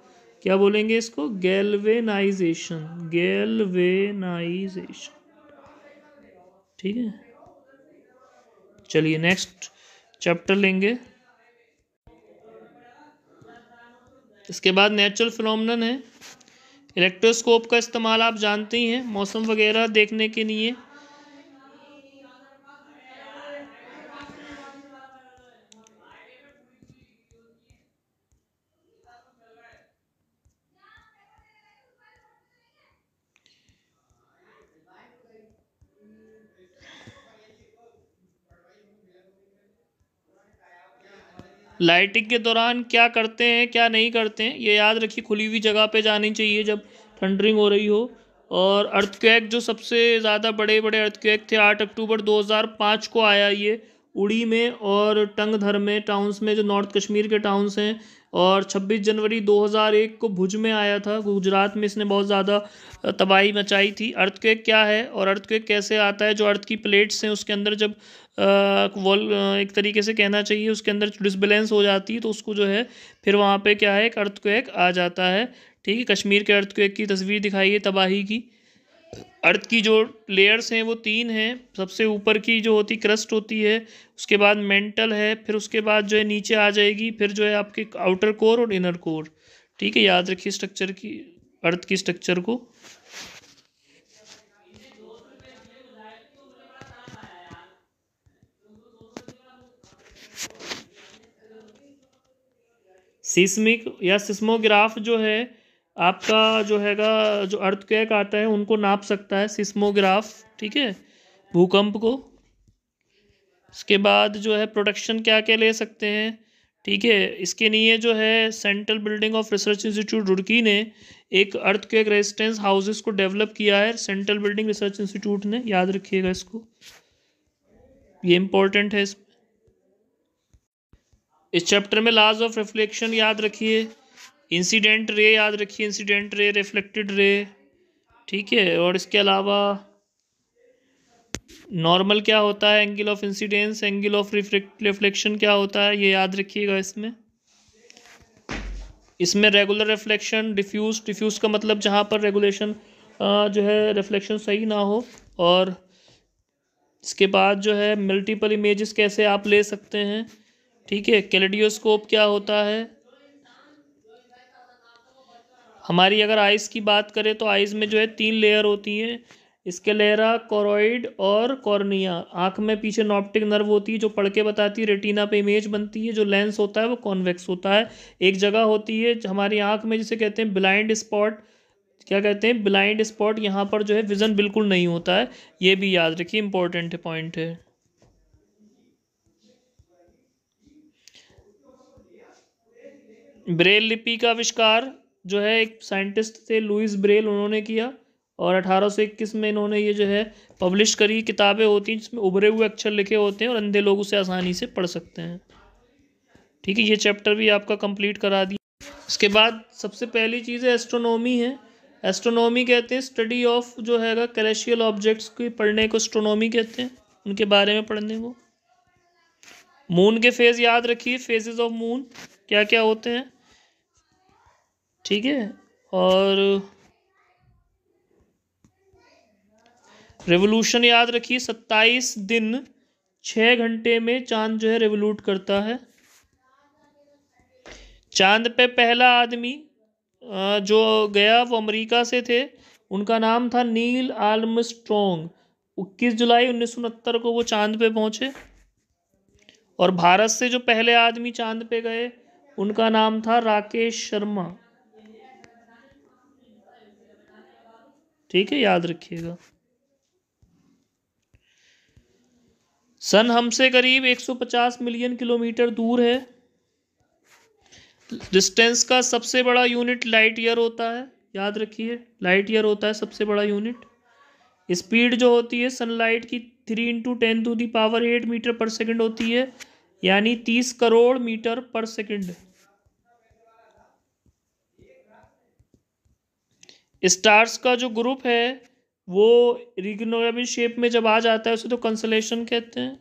क्या बोलेंगे इसको? Galvanization galvanization. ठीक है? चलिए नेक्स्ट चैप्टर लेंगे। इसके बाद नेचुरल फिनोमिनन है। इलेक्ट्रोस्कोप का इस्तेमाल आप जानते ही हैं मौसम वगैरह देखने के लिए। लाइटिंग के दौरान क्या करते हैं, क्या नहीं करते हैं, ये याद रखिए, खुली हुई जगह पे जानी चाहिए जब थंडरिंग हो रही हो। और अर्थक्वेक जो सबसे ज़्यादा बड़े बड़े अर्थक्वेक थे, आठ अक्टूबर 2005 को आया ये, उड़ी में और टंगधर में टाउन्स में, जो नॉर्थ कश्मीर के टाउन्स हैं। और 26 जनवरी 2001 को भुज में आया था, गुजरात में इसने बहुत ज़्यादा तबाही मचाई थी। अर्थक्वेक क्या है और अर्थक्वेक कैसे आता है, जो अर्थ की प्लेट्स हैं, उसके अंदर जब वॉल एक तरीके से कहना चाहिए, उसके अंदर डिसबैलेंस हो जाती है तो उसको जो है, फिर वहाँ पे क्या है, एक अर्थक्वेक आ जाता है। ठीक है, कश्मीर के अर्थक्वेक की तस्वीर दिखाई है, तबाही की। अर्थ की जो लेयर्स हैं, वो तीन हैं। सबसे ऊपर की जो होती क्रस्ट होती है, उसके बाद मेंटल है, फिर उसके बाद जो है, नीचे आ जाएगी, फिर जो है, आपके आउटर कोर और इनर कोर ठीक है, याद रखिए स्ट्रक्चर की, अर्थ की स्ट्रक्चर को। सिस्मिक या सिस्मोग्राफ जो है, आपका जो हैगा, जो अर्थक्वेक आता है, उनको नाप सकता है सिस्मोग्राफ ठीक है? भूकंप को। इसके बाद जो है प्रोटेक्शन क्या क्या ले सकते हैं, ठीक है? इसके लिए जो है central building of research institute Roorkee ने एक अर्थक्वेक रेजिस्टेंस हाउसेस को डेवलप किया है सेंट्रल बिल्डिंग रिसर्च इंस्टीट्यूट ने, याद रखिएगा इसको। ये इंपॉर्टेंट है इस इस चैप्टर में लाज ऑफ़ रिफ्लेक्शन याद रखिए। इंसिडेंट रे याद रखिए इंसिडेंट रे रिफ्लेक्टेड रे ठीक है? और इसके अलावा नॉर्मल क्या होता है? Angle of incidence angle of reflection क्या होता है? ये याद रखिएगा इसमें। इसमें रेगुलर रिफ्लेक्शन डिफ्यूज डिफ्यूज का मतलब जहाँ पर रेगुलेशन जो है रिफ्लेक्शन सही ना हो। और इसके बाद जो है मल्टीपल इमेजेस कैसे आप ले सकते हैं? ठीक है, कैलेडियोस्कोप क्या होता है? हमारी अगर आइज़ की बात करें तो आइज़ में जो है तीन लेयर होती हैं, स्केलेरा, कोरोइड और कॉर्निया। आँख में पीछे नॉप्टिक नर्व होती है जो पढ़ के बताती है, रेटिना पे इमेज बनती है, जो लेंस होता है वो कॉन्वेक्स होता है। एक जगह होती है, हमारी आँख में जिसे कहते हैं ब्लाइंड स्पॉट, क्या कहते हैं, ब्लाइंड स्पॉट, यहाँ पर जो है विज़न बिल्कुल नहीं होता है। ये भी याद रखिए इंपॉर्टेंट पॉइंट है। ब्रेल लिपि का आविष्कार जो है एक साइंटिस्ट थे लुइस ब्रेल उन्होंने किया और अठारह सौ इक्कीस में इन्होंने ये जो है पब्लिश करी, किताबें होती हैं जिसमें उभरे हुए अक्षर लिखे होते हैं और अंधे लोग उसे आसानी से पढ़ सकते हैं। ठीक है, ये चैप्टर भी आपका कंप्लीट करा दिया। इसके बाद सबसे पहली चीज़ है एस्ट्रोनॉमी है। एस्ट्रोनॉमी कहते हैं स्टडी ऑफ़ जो है कैलेशियल ऑब्जेक्ट्स की, पढ़ने को एस्ट्रोनॉमी कहते हैं। उनके बारे में पढ़ने को मून के फ़ेज़ याद रखिए फेजेस ऑफ़ मून क्या क्या होते हैं? ठीक है? और रेवोल्यूशन याद रखिए, सत्ताईस दिन छः घंटे में चाँद जो है रेवोल्यूट करता है। चाँद पे पहला आदमी जो गया, वो अमेरिका से थे। उनका नाम था नील आलम स्ट्रोंग इक्कीस जुलाई उन्नीस सौ उनहत्तर को वो चाँद पे पहुँचे। और भारत से जो पहले आदमी चाँद पे गए, उनका नाम था राकेश शर्मा। ठीक है, याद रखिएगा। सन हमसे करीब 150 मिलियन किलोमीटर दूर है। डिस्टेंस का सबसे बड़ा यूनिट लाइट ईयर होता है। याद रखिए, लाइट ईयर होता है सबसे बड़ा यूनिट। स्पीड जो होती है, सनलाइट की three into ten to the power eight metre per second होती है, यानी तीस crore metre per second. Stars का जो ग्रुप है, वो रिग्नोरेबल शेप में जब आ जाता है, उसे तो कंसलेशन कहते हैं।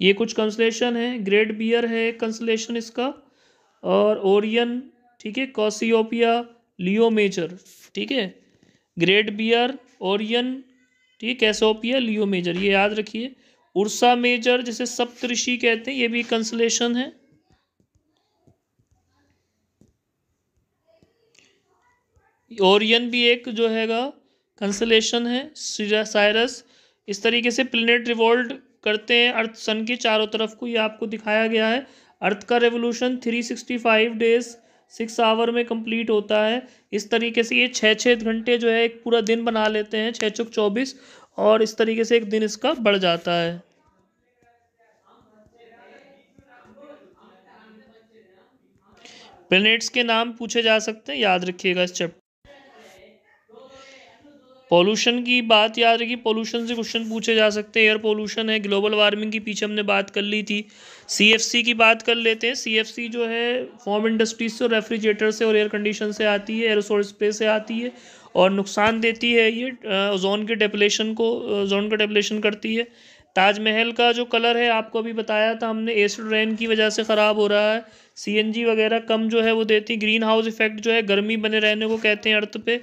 ये कुछ कंसलेशन है ग्रेट बियर है कंसलेशन इसका, और ओरियन ठीक है कॉसियोपिया लियो मेजर ठीक है। ग्रेट बियर ओरियन ठीक है कैसोपिया लियो मेजर ये याद रखिए। उर्सा मेजर जिसे सप्तऋषि कहते हैं, ये भी कंसलेशन है। ओरियन भी एक जो हैगा कंसलेशन है साइरस इस तरीके से प्लेनेट रिवॉल्व करते हैं अर्थ सन के चारों तरफ़ को, ये आपको दिखाया गया है। अर्थ का revolution three sixty five days six hour में कंप्लीट होता है। इस तरीके से ये छः छः घंटे जो है एक पूरा दिन बना लेते हैं छः चौक चौबीस, और इस तरीके से एक दिन इसका बढ़ जाता है। प्लेनेट्स के नाम पूछे जा सकते हैं, याद रखिएगा इस चैप्टर पॉल्यूशन की बात याद रखिए पॉल्यूशन से क्वेश्चन पूछे जा सकते हैं। एयर पॉल्यूशन है ग्लोबल वार्मिंग की पीछे हमने बात कर ली थी। सीएफसी की बात कर लेते हैं। सीएफसी जो है फॉर्म इंडस्ट्रीज़ से और रेफ्रिजरेटर से और एयर कंडीशन से आती है एरोसोल स्प्रे से आती है और नुकसान देती है ये ओजोन के डेपलेशन को ओजोन का डेपलेशन करती है। ताजमहल का जो कलर है, आपको अभी बताया था हमने एसिड रेन की वजह से ख़राब हो रहा है। सीएनजी वगैरह कम जो है वो देती ग्रीन हाउस इफ़ेक्ट जो है, गर्मी बने रहने को कहते हैं अर्थ पे।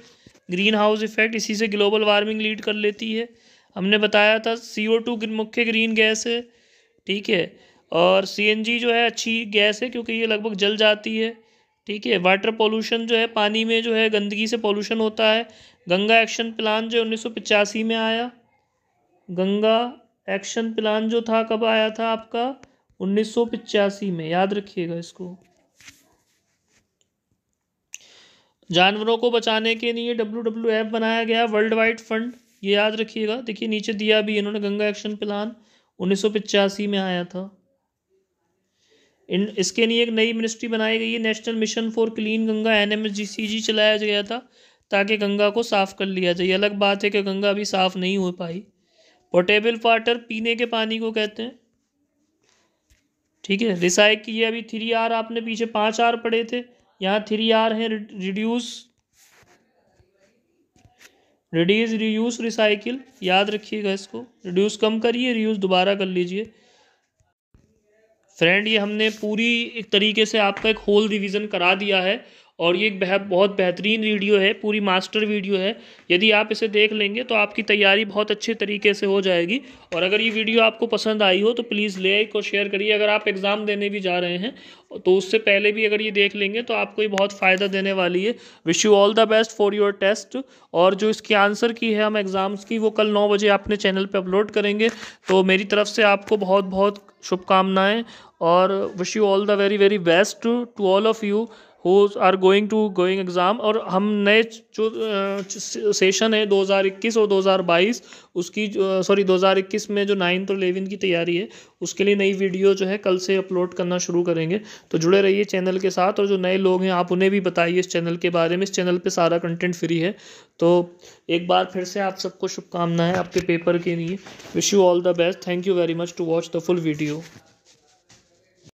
ग्रीन हाउस इफ़ेक्ट इसी से ग्लोबल वार्मिंग लीड कर लेती है। हमने बताया था सी ओ टू मुख्य ग्रीन गैस है, ठीक है? और सी एन जी जो है अच्छी गैस है क्योंकि ये लगभग जल जाती है, ठीक है? वाटर पोल्यूशन जो है पानी में जो है गंदगी से पोल्यूशन होता है। गंगा एक्शन प्लान जो उन्नीस में आया। गंगा एक्शन प्लान जो था कब आया था आपका? उन्नीस सौ पचासी में, याद रखिएगा इसको। जानवरों को बचाने के लिए डब्ल्यू डब्ल्यू एफ़ बनाया गया वर्ल्ड वाइड फंड ये याद रखिएगा। देखिए, नीचे दिया भी इन्होंने गंगा एक्शन प्लान, उन्नीस में आया था। इन, इसके लिए एक नई मिनिस्ट्री बनाई गई है national mission for clean Ganga N M चलाया गया था, ताकि गंगा को साफ़ कर लिया जाए। अलग बात है कि गंगा अभी साफ़ नहीं हो पाई। पोर्टेबल वाटर पीने के पानी को कहते हैं। ठीक है रिसाइक ये अभी थ्री आर आपने पीछे पाँच आर पढ़े थे। यहाँ थ्री आर है रिड्यूस रिड्यूस रियूज रिसाइकिल याद रखिएगा इसको। रिड्यूस कम करिए रियूज दोबारा कर लीजिए। फ्रेंड ये हमने पूरी एक तरीके से आपका एक होल रिवीजन करा दिया है। और ये एक बहुत बेहतरीन वीडियो है, पूरी मास्टर वीडियो है। यदि आप इसे देख लेंगे तो आपकी तैयारी बहुत अच्छे तरीके से हो जाएगी। और अगर ये वीडियो आपको पसंद आई हो तो प्लीज़ लाइक और शेयर करिए। अगर आप एग्ज़ाम देने भी जा रहे हैं तो उससे पहले भी अगर ये देख लेंगे तो आपको ये बहुत फ़ायदा देने वाली है। Wish you all the best for your test और जो इसकी आंसर की है हम एग्ज़ाम्स की, वो कल नौ बजे अपने चैनल पर अपलोड करेंगे। तो मेरी तरफ़ से आपको बहुत बहुत शुभकामनाएँ और wish you all the very very best to all of you who are going to going exam और हम नए जो सेशन है 2021 और 2022 उसकी सॉरी 2021 में जो नाइन्थ और इलेवेंथ की तैयारी है, उसके लिए नई वीडियो जो है कल से अपलोड करना शुरू करेंगे। तो जुड़े रहिए चैनल के साथ और जो नए लोग हैं, आप उन्हें भी बताइए इस चैनल के बारे में। इस चैनल पर सारा कंटेंट फ्री है। तो एक बार फिर से आप सबको शुभकामनाएँ आपके पेपर के लिए। Wish you all the best thank you very much to watch the full video